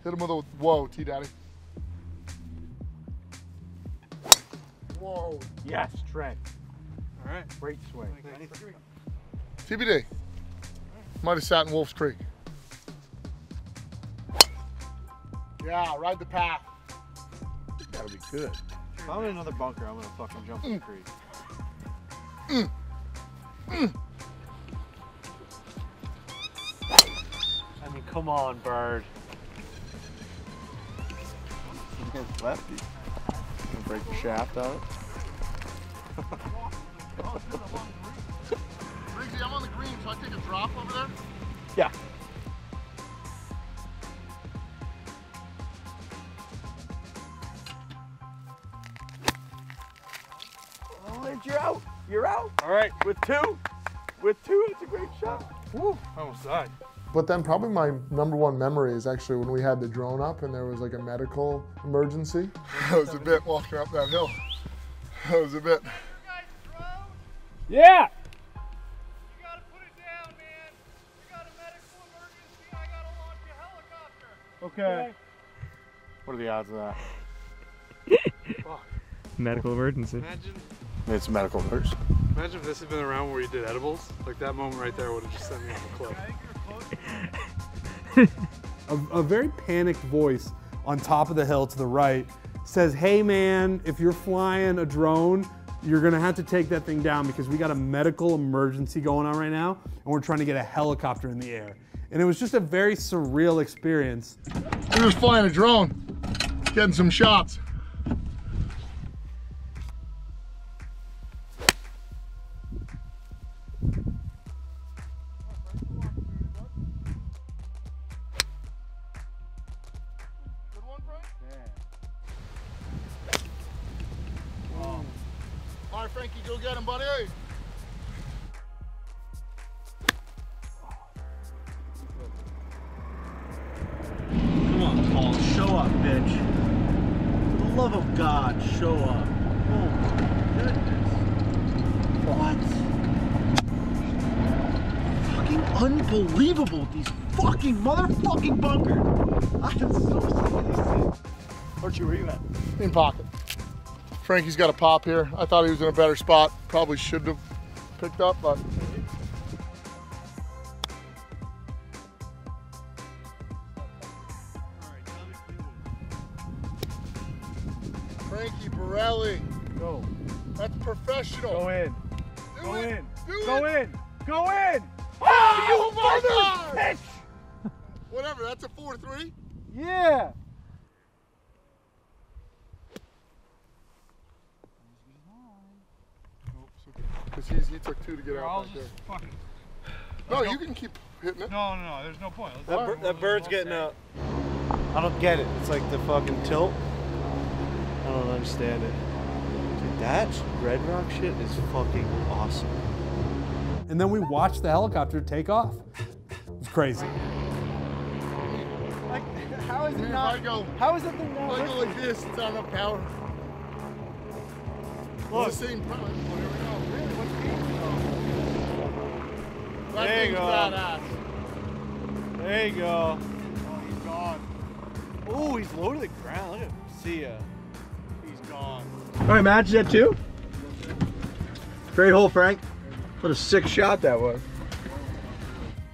D: Hit him with a whoa, T Daddy. Whoa.
I: Yes, Trent.
G: All right.
I: Great swing.
D: TBD. Might have sat in Wolf's Creek. Yeah, ride the path.
H: That'll be good.
G: If I'm in another bunker, I'm gonna fucking jump in the mm. creek. Mm. Mm. I mean, come on, bird.
H: Lefty.
L: Break the shaft out.
D: Riggsy, I'm on the green. Should I take a drop over there?
L: Yeah.
E: Oh, you're out. You're out.
L: All right, with two. With two, it's a great shot. Woo, I almost died.
D: But then probably my number one memory is actually when we had the drone up and there was like a medical emergency. That was a bit walking up that hill. That was a bit.
L: Yeah.
G: You gotta put it down, man. You got a medical emergency. I gotta launch a helicopter. okay.
L: What are the odds of that?
M: Medical emergency.
B: Imagine,
L: It's a medical emergency.
B: imagine if this had been around where you did edibles. Like that moment right there would have just sent me off a cliff. a, a very panicked voice on top of the hill to the right says, "Hey man, if you're flying a drone, you're gonna have to take that thing down because we got a medical emergency going on right now, and we're trying to get a helicopter in the air." And it was just a very surreal experience.
D: We're just flying a drone, getting some shots. Go get him, buddy.
G: Come on, Paul. Show up, bitch. For the love of God, show up. Oh my goodness. What? Fucking unbelievable. These fucking motherfucking bunkers. I am so sick of these things.
D: Archie, where you at? In pocket. Frankie's got a pop here. I thought he was in a better spot. Probably shouldn't have picked up, but Frankie Borrelli.
G: Go.
D: That's professional.
G: Go in.
D: Do
G: Go
D: it.
G: in.
D: Do
G: Go
D: it.
G: in. Go in.
D: Oh,
G: you
D: my
G: mother.
D: Whatever, that's a 4-3.
G: Yeah.
D: Because he's he took two to get out
B: I'll
D: back there.
B: fucking.
D: No, you can keep hitting it.
B: No, no, no. There's no point.
G: That,
B: go.
G: bir- that bird's getting up. I don't get it. It's like the fucking tilt. I don't understand it. Dude, that Red Rock shit is fucking awesome.
B: And then we watched the helicopter take off. It was crazy.
G: Like, how is
D: If
G: it
D: I
G: not?
D: go,
G: How is that thing
D: if
G: not?
D: I go like this, it's not enough power.
G: Look.
D: It's the same power. Oh, here we go. Really? What's the That
G: There you
D: thing's
G: go.
D: badass.
G: There you go.
D: Oh, he's gone.
G: Oh, he's low to the ground. Look at him. See ya.
D: He's gone.
H: All right, match that too. Great hole, Frank. What a sick shot that was.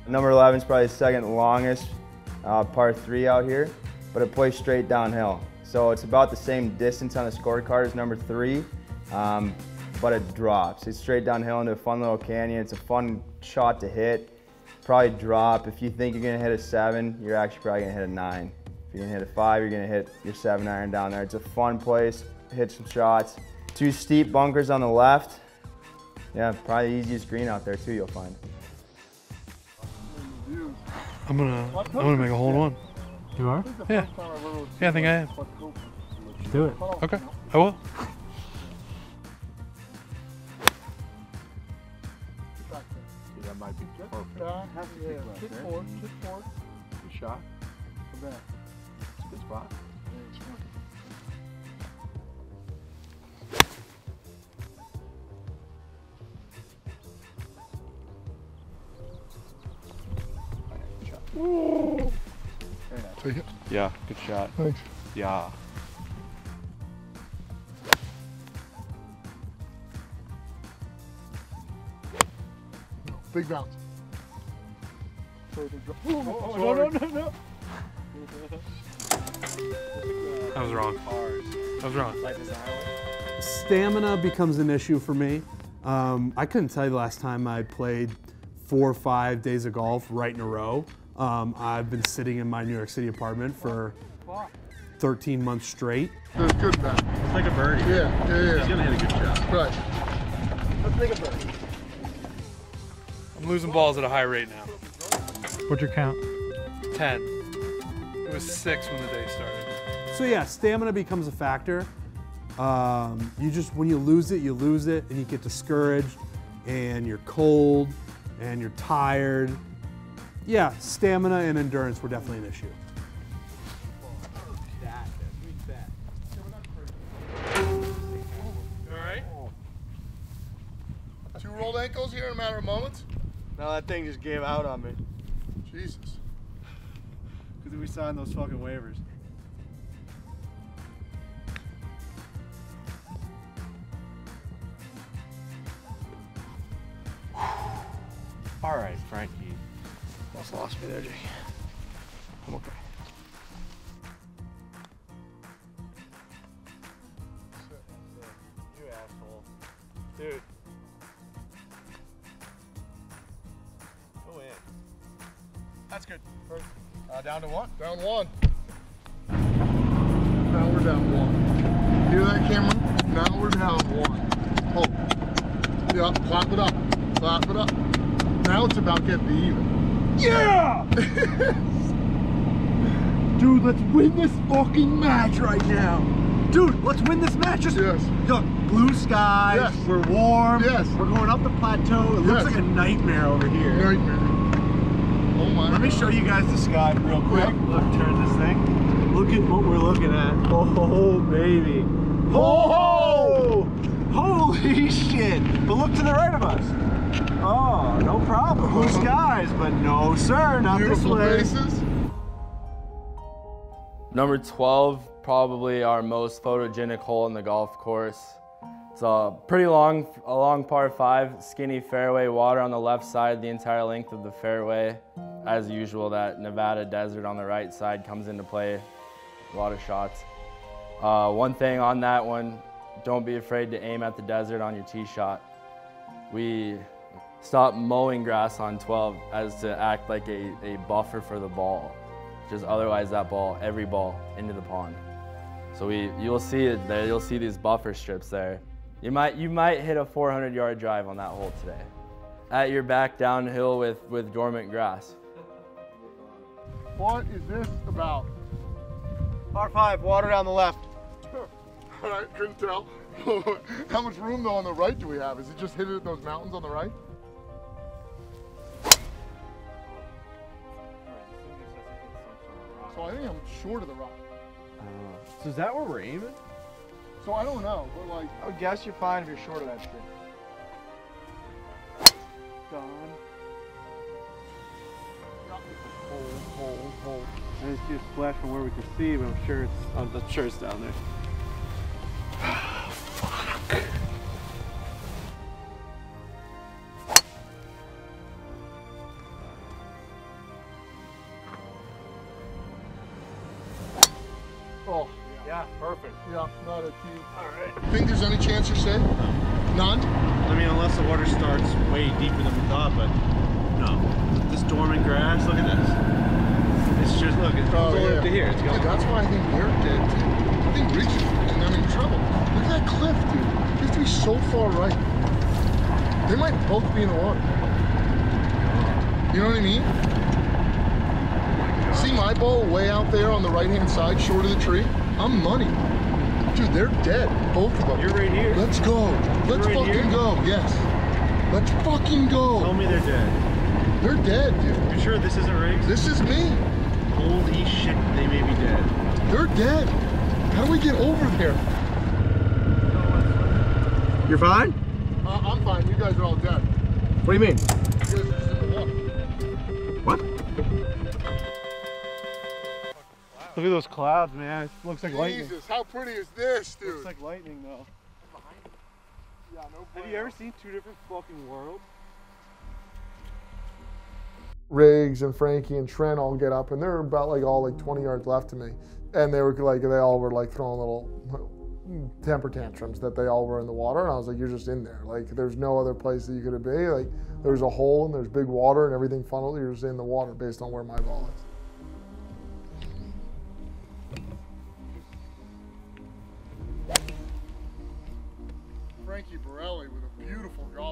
F: Number 11 is probably the second longest uh, par three out here, but it plays straight downhill. So it's about the same distance on the scorecard as number three, um, but it drops. It's straight downhill into a fun little canyon. It's a fun shot to hit. Probably drop. If you think you're gonna hit a seven, you're actually probably gonna hit a nine. If you're gonna hit a five, you're gonna hit your seven iron down there. It's a fun place. Hit some shots. Two steep bunkers on the left. Yeah, probably the easiest green out there too. You'll find.
B: I'm gonna, I'm gonna make a hole in one.
M: You are?
B: Yeah. Yeah, I think I am.
M: Do it.
B: Okay, I will.
L: That might be perfect.
D: Kick forward, kick forward.
L: Good shot. It's a good spot.
D: Take it.
L: Yeah, good shot.
D: Thanks.
L: Yeah.
D: Big bounce.
B: Oh, no, no, no, no. That was wrong. That was wrong. Stamina becomes an issue for me. Um, I couldn't tell you the last time I played four or five days of golf right in a row. Um, I've been sitting in my New York City apartment for 13 months straight.
D: There's good bet.
H: It's like a birdie.
D: Yeah, yeah, yeah.
H: He's gonna hit a good shot.
D: Right.
A: Let's make a birdie.
B: I'm losing balls at a high rate now.
M: What's your count?
B: 10. It was six when the day started. So yeah, stamina becomes a factor. Um, you just when you lose it, you lose it, and you get discouraged, and you're cold, and you're tired. Yeah, stamina and endurance were definitely an issue.
G: Thing just gave out on me.
D: Jesus.
G: Because we signed those fucking waivers.
H: All right, Frankie.
G: Almost lost me there, Jake.
N: Down one.
D: Now we're down one. Hear that, camera? Now we're down one. Oh. Yeah, clap it up. Clap it up. Now it's about getting to even.
A: Yeah! Dude, let's win this fucking match right now. Dude, let's win this match. Just
D: Yes.
A: look, blue skies.
D: Yes.
A: We're warm.
D: Yes.
A: We're going up the plateau. It looks like a nightmare over here.
D: Nightmare. Oh my
A: Let me show you guys the sky real quick. Look, turn this thing. Look at what we're looking at. Oh, baby. Oh! Holy shit! But look to the right of us. Oh, no problem. Blue uh-huh. skies, but no, sir, not
D: Beautiful
A: this way.
D: faces.
E: Number 12, probably our most photogenic hole in the golf course. A pretty long, a long par five, skinny fairway, water on the left side, the entire length of the fairway. As usual, that Nevada desert on the right side comes into play. A lot of shots. Uh, one thing on that one, don't be afraid to aim at the desert on your tee shot. We stopped mowing grass on 12 as to act like a, a buffer for the ball. Just otherwise that ball, every ball, into the pond. So we, you'll see it there. You'll see these buffer strips there. You might, you might hit a 400 yard drive on that hole today. At your back downhill with, with dormant grass.
D: What is this about?
G: Par five, water down the left.
D: All right, couldn't tell. How much room though on the right do we have? Is it just hit it at those mountains on the right? So I think I'm short of the rock.
G: So is that where we're aiming?
D: So I don't know, but like
G: I would guess you're fine if you're short of that tree.
D: Don.
G: Hole, hole, hole. I didn't see a splash from where we can see, but I'm sure it's I'm sure it's down there.
D: Oh,
G: Yeah, perfect.
D: yeah, not a key. All right. Think there's any chance you're safe? None?
G: I mean, unless the water starts way deeper than we thought, but no. This dormant grass, look at this. It's just, look, it goes oh, all the way up to here. It's
D: Dude,
G: going.
D: that's why I think we're dead too. I think Riggs is and I'm in trouble. Look at that cliff, dude. You have to be so far right. They might both be in the water. You know what I mean? See my ball way out there on the right hand side, short of the tree? I'm money. Dude, they're dead. Both of them.
G: You're right here.
D: Let's go. Let's
G: right
D: fucking
G: here?
D: go. Yes. Let's fucking go.
G: Tell me they're dead.
D: They're dead, dude.
G: You sure this isn't rigged?
D: This is me.
G: Holy shit, they may be dead.
D: They're dead. How do we get over there?
G: You're fine?
D: Uh, I'm fine. You guys are all dead.
G: What do you mean? Look at those clouds, man. It looks like lightning.
D: Jesus, how pretty is this, dude?
G: Looks like lightning, though.
D: yeah, no
G: Have you ever seen two different fucking worlds?
D: Riggs and Frankie and Trent all get up, and they're about like all like 20 yards left to me, and they were like they all were like throwing little mm, temper tantrums that they all were in the water, and I was like, you're just in there. Like there's no other place that you could be. Like there's a hole and there's big water and everything funneled. You're just in the water based on where my ball is.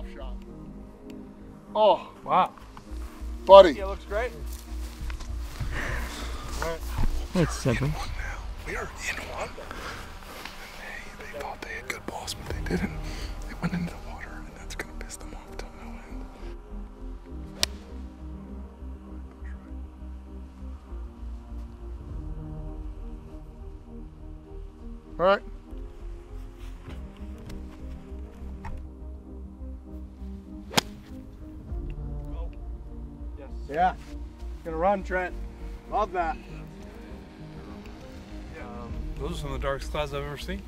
D: Golf shot. Oh,
M: Wow.
D: buddy.
G: Yeah, looks great.
M: That's simple.
O: We are in one. They, they thought they had good balls, but they didn't. They went into the water, and that's gonna piss them off till no end.
D: All right.
B: Yeah. Gonna run, Trent. Love that.
H: Those are some of the darkest clouds I've ever seen.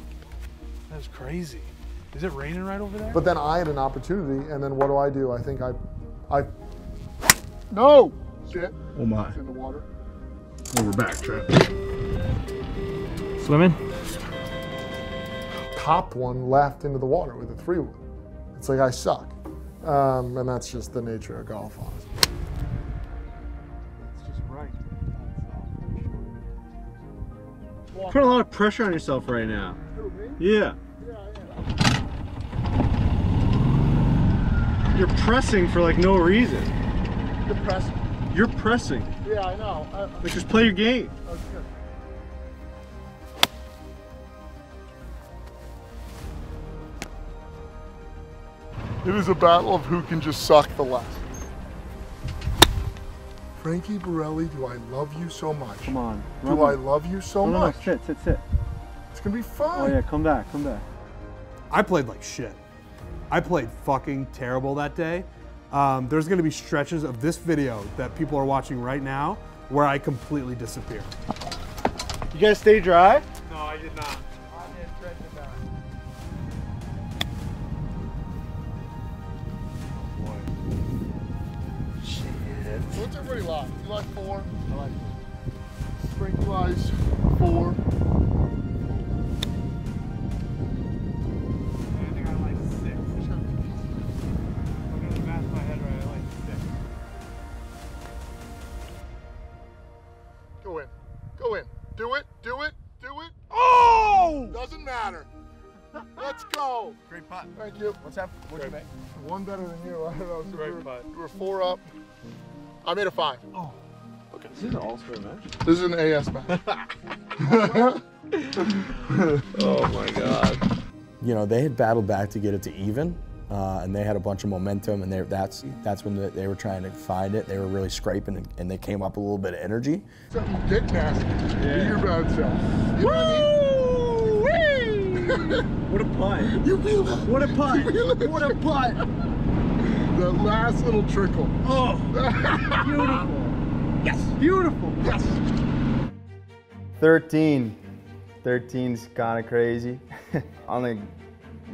H: That's crazy. Is it raining right over there?
D: But then I had an opportunity, and then what do I do? I think I, I, no, shit.
C: Oh my.
D: It's in the water.
C: Oh, we're back, Trent.
M: Swimming?
D: Top one left into the water with a three wood. It's like I suck, um, and that's just the nature of golf, honestly.
B: Put a lot of pressure on yourself right now. Yeah. You're pressing for like no reason.
D: Depressing.
B: You're pressing.
D: Yeah, I know. I,
B: Like just play your game.
D: Oh, that's. It is a battle of who can just suck the less. Frankie Borrelli, do I love you so much?
B: Come on.
D: Do I love you so
B: No, no, no,
D: much?
B: sit, sit, sit.
D: It's gonna be fun.
B: Oh yeah, come back, come back. I played like shit. I played fucking terrible that day. Um, there's gonna be stretches of this video that people are watching right now where I completely disappear. You guys stay dry?
H: No, I did not.
D: What's everybody like? You like four? I like four. Frankie likes four.
H: I think I like six. I'm gonna math my head right. I like six.
D: Go in. Go in. Do it. Do it. Do it. Oh! Doesn't matter. Let's go.
H: Great putt.
D: Thank you.
C: What's up? What'd you make?
D: One better than you. I don't know. So
H: Great
D: we were,
H: putt.
D: we were four up. I made a five.
B: This is an all-star match.
D: This is an AS match.
E: Oh my god.
C: You know, they had battled back to get it to even, uh, and they had a bunch of momentum, and they, that's that's when they, they were trying to find it. They were really scraping, and, and they came up a little bit of energy.
D: Except you get nasty. Be your bad self. You know what I mean?
B: What a putt.
D: You feel that?
B: What a putt. What a putt.
D: The last little trickle.
B: Oh, beautiful. Yes. Beautiful.
D: Yes.
F: 13. 13's kind of crazy. on the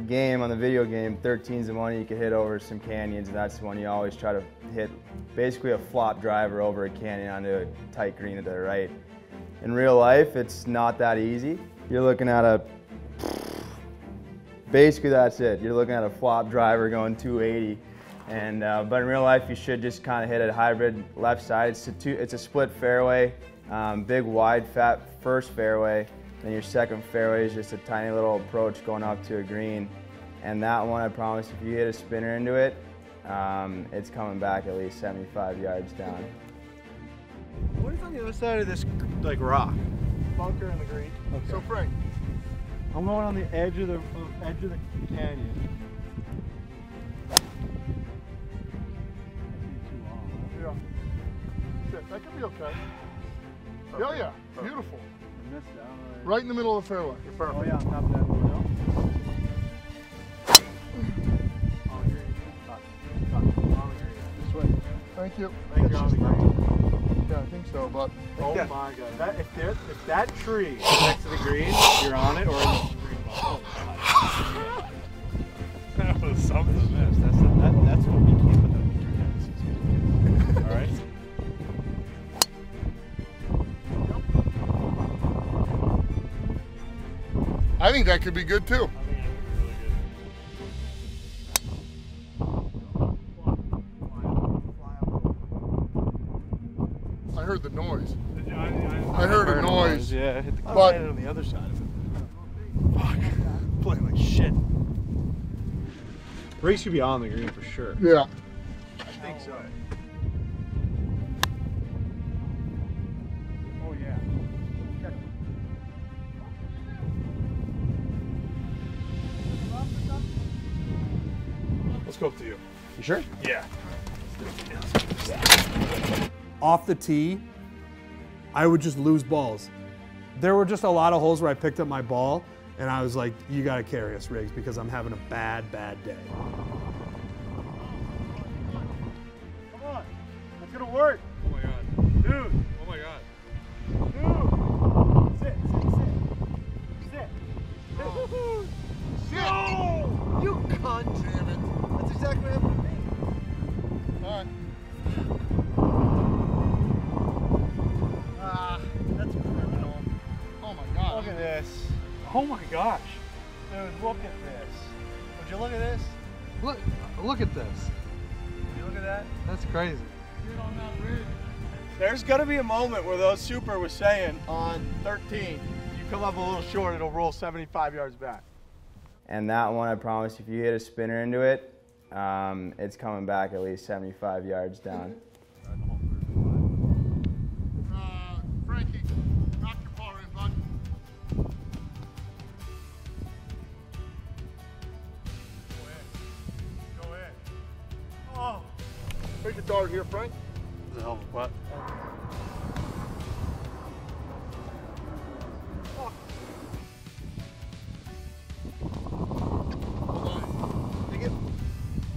F: game, on the video game, 13's the one you can hit over some canyons, and that's the one you always try to hit basically a flop driver over a canyon onto a tight green to the right. In real life, it's not that easy. You're looking at a basically that's it. You're looking at a flop driver going 280. And uh, but in real life, you should just kind of hit a hybrid left side. It's a two, it's a split fairway, um, big wide fat first fairway. Then your second fairway is just a tiny little approach going up to a green. And that one, I promise, if you hit a spinner into it, um, it's coming back at least 75 yards down.
B: What is on the other side of this like rock?
D: Bunker in the green. So Frank,
B: I'm going on the edge of the of edge of the canyon.
D: That could be okay. Yeah, yeah. Beautiful.
B: Missed that one.
D: Right in the middle of the fairway. You're
B: Oh yeah, on top of that hill. This way.
D: Thank you.
B: Thank you.
D: That's just right. Yeah, I think so, but
B: Oh
D: Yeah.
B: my god. That, if, there, if that tree is next to the green, you're on it or in the green oh, ball.
H: That was something.
L: Yes, that's, that, that's what we
D: I think that could be good too. I heard the noise. I heard a noise.
L: Yeah, hit the
D: But-
L: on the other side of it. Fuck. Playing like shit.
H: Race should be on the green for sure.
D: Yeah.
H: I think so. Let's go to you.
B: You sure?
H: Yeah.
B: Off the tee, I would just lose balls. There were just a lot of holes where I picked up my ball and I was like, you got to carry us, Riggs, because I'm having a bad, bad day.
G: Come on. That's gonna work.
H: Oh my god.
G: Dude.
H: Oh my god.
G: Dude. Sit, sit, sit. Sit. No! You cunt. Damn it. That's exactly what happened to me. Alright. Ah, that's criminal. Oh my god. Look at this. Oh my gosh. Dude, look at this. Would you look at this?
B: Look, look at this.
G: Would you look at that?
B: That's crazy.
G: There's gonna be a moment where those super was saying on 13, you come up a little short, it'll roll 75 yards back.
F: And that one, I promise, if you hit a spinner into it, um, it's coming back at least 75 yards down.
D: Uh, Frankie, knock your ball in, bud.
G: Go ahead. Oh. Take a dart here, Frank.
H: This is a hell of a putt.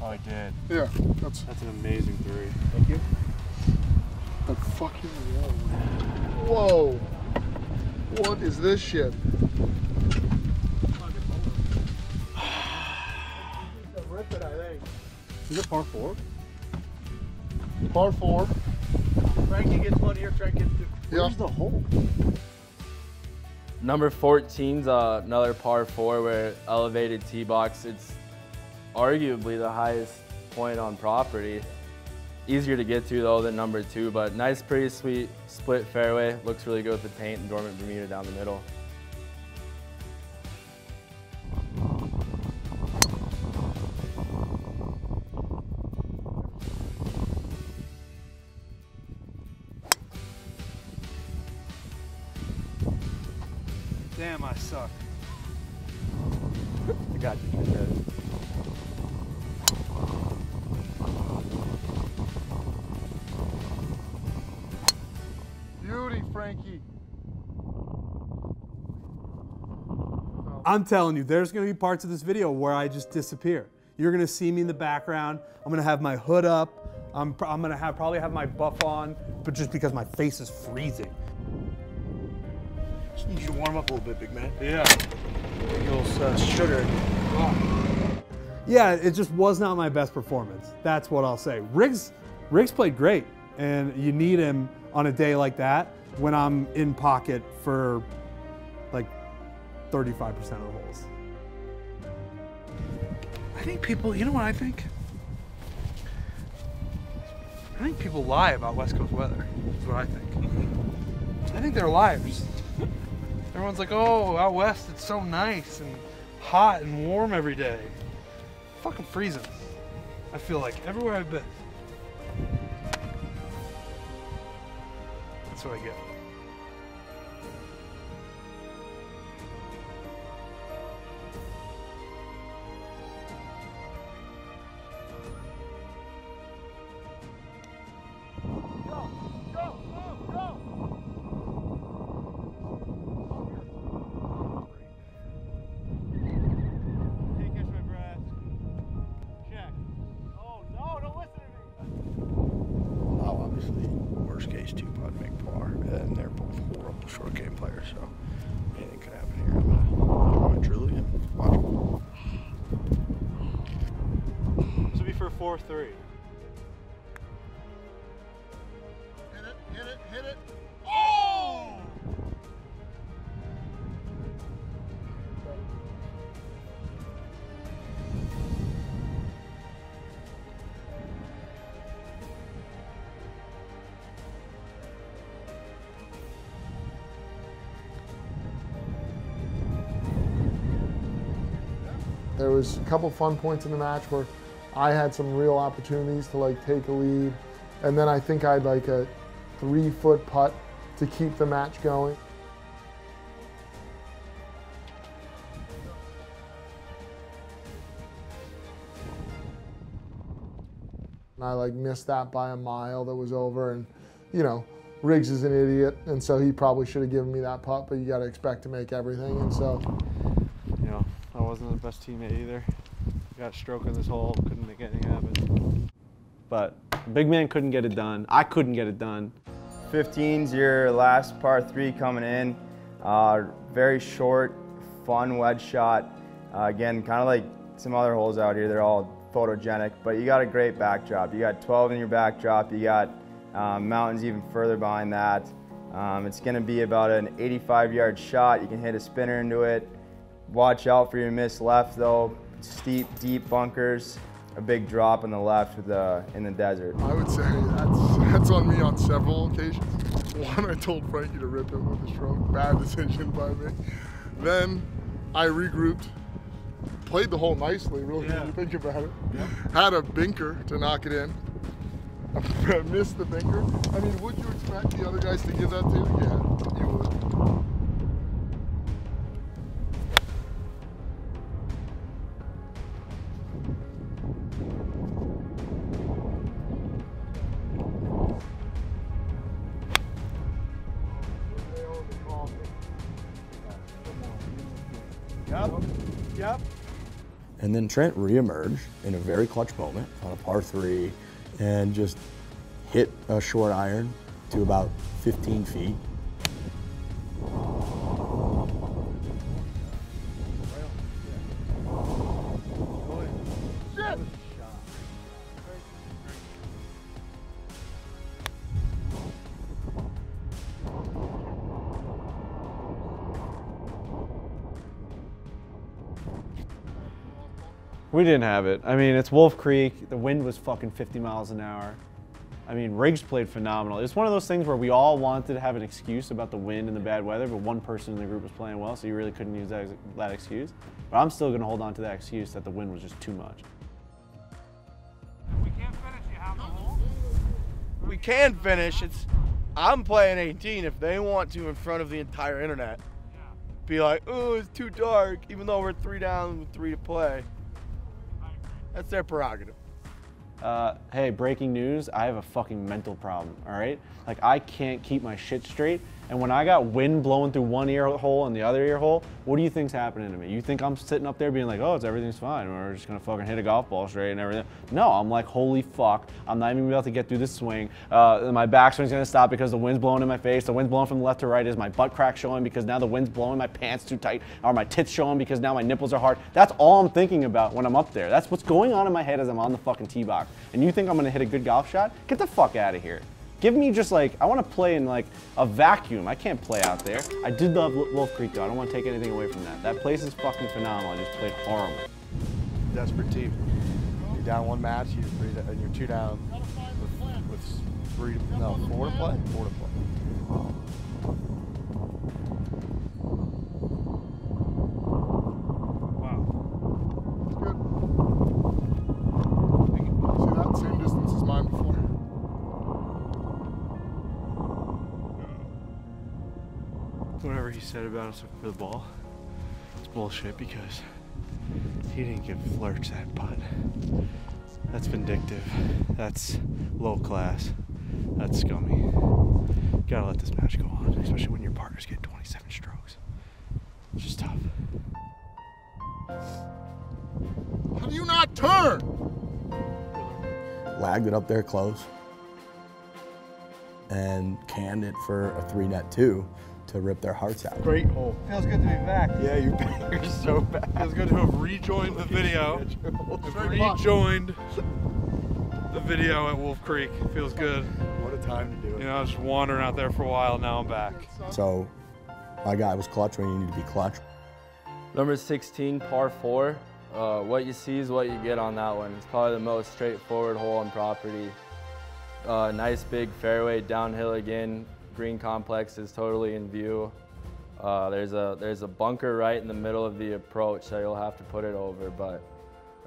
H: Oh, I did.
D: Yeah, that's
H: That's an amazing three.
G: Thank you.
D: the fucking wall. Whoa. What is this shit?
G: Rip it, I think.
H: Is it par four?
D: Par four.
G: Frankie gets one here, Frank gets two.
D: Yeah.
H: Where's the hole?
E: Number 14's uh, another par four where elevated tee box. It's arguably the highest point on property. Easier to get to though than number two, but nice, pretty sweet split fairway. Looks really good with the paint and dormant Bermuda down the middle.
B: I'm telling you, there's gonna be parts of this video where I just disappear. You're gonna see me in the background. I'm gonna have my hood up. I'm, I'm gonna have probably have my buff on, but just because my face is freezing.
G: Just need you to warm up a little bit, big man.
H: Yeah.
G: Eagles uh, sugar.
B: Yeah, it just was not my best performance. That's what I'll say. Riggs, Riggs played great, and you need him on a day like that when I'm in pocket for like 35% of the holes.
J: I think people, you know what I think? I think people lie about West Coast weather. Is what I think. I think they're liars. Everyone's like, "Oh, out west it's so nice and hot and warm every day." Fucking freezing. I feel like everywhere I've been. That's what I get.
P: Was a couple fun points in the match where I had some real opportunities to like take a lead, and then I think I had like a three foot putt to keep the match going. And I like missed that by a mile that was over, and you know, Riggs is an idiot, and so he probably should have given me that putt. But you got to expect to make everything, and so
G: wasn't the best teammate either. Got a stroke in this hole, couldn't make anything happen.
A: But big man couldn't get it done. I couldn't get it done.
F: 15's your last par three coming in. Uh, very short, fun wedge shot. Uh, again, kind of like some other holes out here, they're all photogenic, but you got a great backdrop. You got 12 in your backdrop, you got um, mountains even further behind that. Um, it's going to be about an 85 yard shot. You can hit a spinner into it. Watch out for your miss left though. Steep, deep bunkers. A big drop on the left with the, in the desert.
D: I would say that's that's on me on several occasions. One, I told Frankie to rip him with a stroke. Bad decision by me. Then I regrouped, played the hole nicely, really, when you think about it. Had a binker to knock it in. I Missed the binker. I mean, would you expect the other guys to give that to? Yeah, you would.
C: And then Trent reemerged in a very clutch moment on a par three and just hit a short iron to about 15 feet.
A: We didn't have it. I mean, it's Wolf Creek. The wind was fucking 50 miles an hour. I mean, Riggs played phenomenal. It's one of those things where we all wanted to have an excuse about the wind and the bad weather, but one person in the group was playing well, so you really couldn't use that, that excuse. But I'm still going to hold on to that excuse that the wind was just too much.
H: we can't finish. It out the hole. We can finish, it's I'm playing 18 if they want to in front of the entire internet. Be like, oh, it's too dark, even though we're three down with three to play. That's their prerogative.
A: Uh, hey, breaking news, I have a fucking mental problem, all right? Like, I can't keep my shit straight. And when I got wind blowing through one ear hole and the other ear hole, what do you think's happening to me? You think I'm sitting up there being like, oh, it's everything's fine. We're just gonna fucking hit a golf ball straight and everything. No, I'm like, holy fuck, I'm not even able to get through this swing. Uh, my backswing's gonna stop because the wind's blowing in my face. The wind's blowing from left to right. Is my butt crack showing because now the wind's blowing my pants too tight? Are my tits showing because now my nipples are hard? That's all I'm thinking about when I'm up there. That's what's going on in my head as I'm on the fucking tee box. And you think I'm gonna hit a good golf shot? Get the fuck out of here. Give me just like, I want to play in like a vacuum. I can't play out there. I did love Wolf Creek though. I don't want to take anything away from that. That place is fucking phenomenal. I just played horrible.
Q: Desperate team. You're down one match, you're three, and you're two down with, with three, no, four to play? Four to play.
G: He said about us for the ball, it's bullshit because he didn't give Flirts that putt. That's vindictive. That's low class. That's scummy. Gotta let this match go on, especially when your partners get 27 strokes. It's just tough.
D: How do you not turn?
C: lagged it up there close, and canned it for a three net two to rip their hearts out.
H: Great hole.
J: Feels good to be back.
C: Yeah, you you're so bad.
J: Feels good to have rejoined the video. Have rejoined the video at Wolf Creek. Feels good.
Q: What a time to do it.
J: You know, I was just wandering out there for a while. Now I'm back.
C: So, my guy was clutch when you need to be clutch.
E: Number 16, par four. Uh, what you see is what you get on that one. It's probably the most straightforward hole on property. Uh, nice big fairway downhill again. Green complex is totally in view. Uh, there's a there's a bunker right in the middle of the approach, so you'll have to put it over. But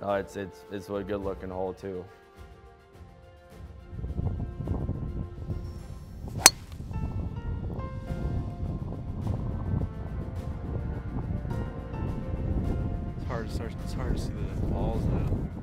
E: uh, it's it's it's a good looking hole too.
G: It's hard to start. It's hard to see the balls now.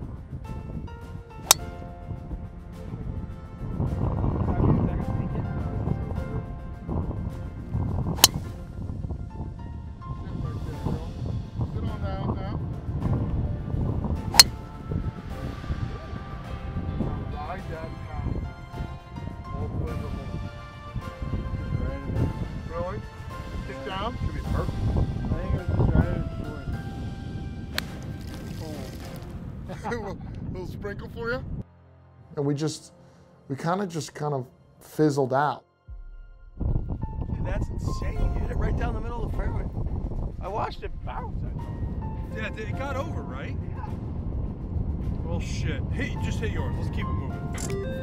D: Sprinkle for you? And we just, we kind of just kind of fizzled out.
H: Dude, that's insane. You hit it right down the middle of the fairway. I watched it bounce.
J: Yeah, it it got over, right? Yeah. Well, shit. Hey, just hit yours. Let's keep it moving.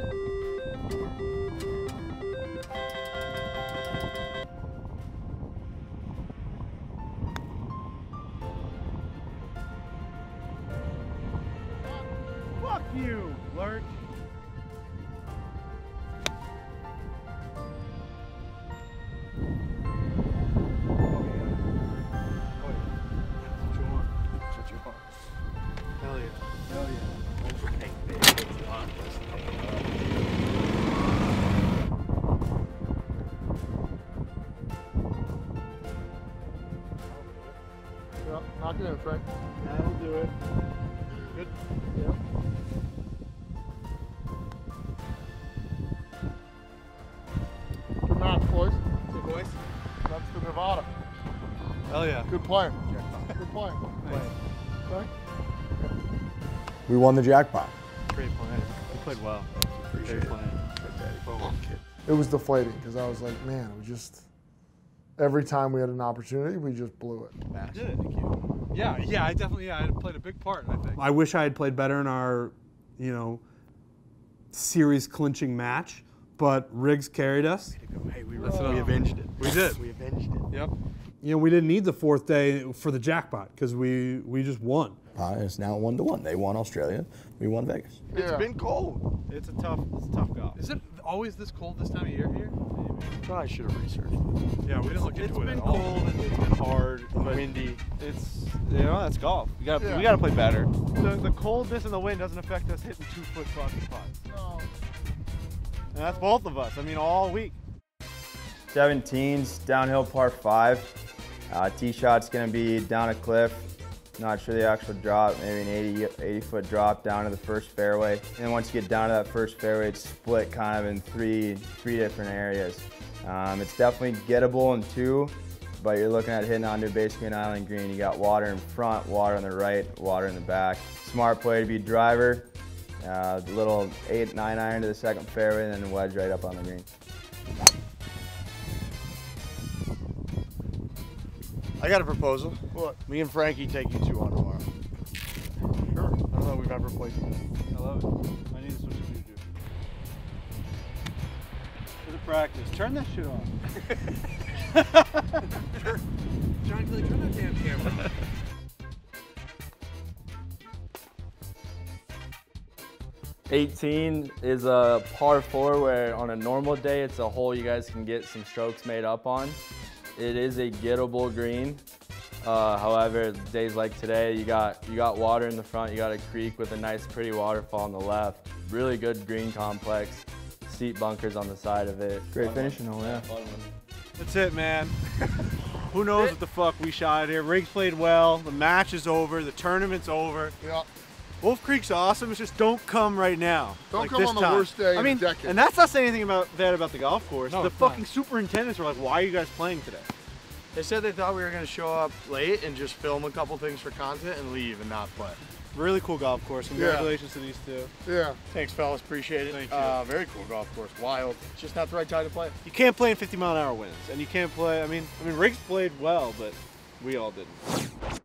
G: Hell yeah.
H: Good
D: playing. Good playing.
C: We won the jackpot.
G: Great playing. You played well. Great playing.
R: It was deflating because I was like, man, we just every time we had an opportunity, we just blew it.
J: did. Thank you. Yeah, yeah, I definitely, yeah, I played a big part, I think.
B: I wish I had played better in our, you know, series clinching match, but Riggs carried us.
J: Hey, we,
B: That's
J: we avenged it.
B: We did.
J: We avenged it. Yep.
B: You know, we didn't need the fourth day for the jackpot because we we just won.
C: Uh, it's now one to one. They won Australia. We won Vegas.
H: It's been cold.
G: It's a tough, it's a tough golf.
J: Is it always this cold this time of year here?
H: Probably should have researched.
J: Yeah, we didn't look
G: It's
J: into it
G: been
J: at all.
G: cold and it's been hard, but
H: windy.
G: It's you know that's golf. We got to
H: Yeah.
G: we got to play better. The, the coldness and the wind doesn't affect us hitting two foot fucking putts. No. And that's both of us. I mean, all week.
F: 17's downhill par five. Uh, tee shot's gonna be down a cliff. Not sure the actual drop, maybe an 80, 80 foot drop down to the first fairway. And once you get down to that first fairway, it's split kind of in three, three different areas. Um, it's definitely gettable in two, but you're looking at hitting onto basically an island green. You got water in front, water on the right, water in the back. Smart play to be driver. Uh, little eight, nine iron to the second fairway, and then wedge right up on the green.
H: I got a proposal.
D: What?
H: Me and Frankie take you two on tomorrow.
D: Sure.
H: I don't know if we've ever played together.
G: I love it. I need to switch to do. For the practice. Turn that shit on.
J: John Clay, turn that damn camera on.
E: Eighteen is a par four where on a normal day it's a hole you guys can get some strokes made up on. It is a gettable green. Uh, however, days like today, you got you got water in the front, you got a creek with a nice, pretty waterfall on the left. Really good green complex. Steep bunkers on the side of it.
F: Great finishing hole, yeah.
E: Fun.
G: That's it, man. Who knows what the fuck we shot here? Riggs played well. The match is over. The tournament's over.
D: Yeah.
G: Wolf Creek's awesome. It's just don't come right now.
D: Don't
G: like
D: come
G: this
D: on the
G: time.
D: worst day
G: I
D: in
G: mean,
D: a decade.
G: and that's not saying anything about bad about the golf course.
J: No,
G: the
J: it's not.
G: fucking superintendents were like, "Why are you guys playing today?"
A: They said they thought we were going to show up late and just film a couple things for content and leave and not play.
G: Really cool golf course. Congratulations to these two.
D: Yeah.
A: Thanks, fellas. Appreciate it.
G: Thank you.
A: Uh, very cool golf course. Wild. It's just not the right time to play.
G: You can't play in 50 mile an hour winds, and you can't play. I mean, I mean, Riggs played well, but we all didn't.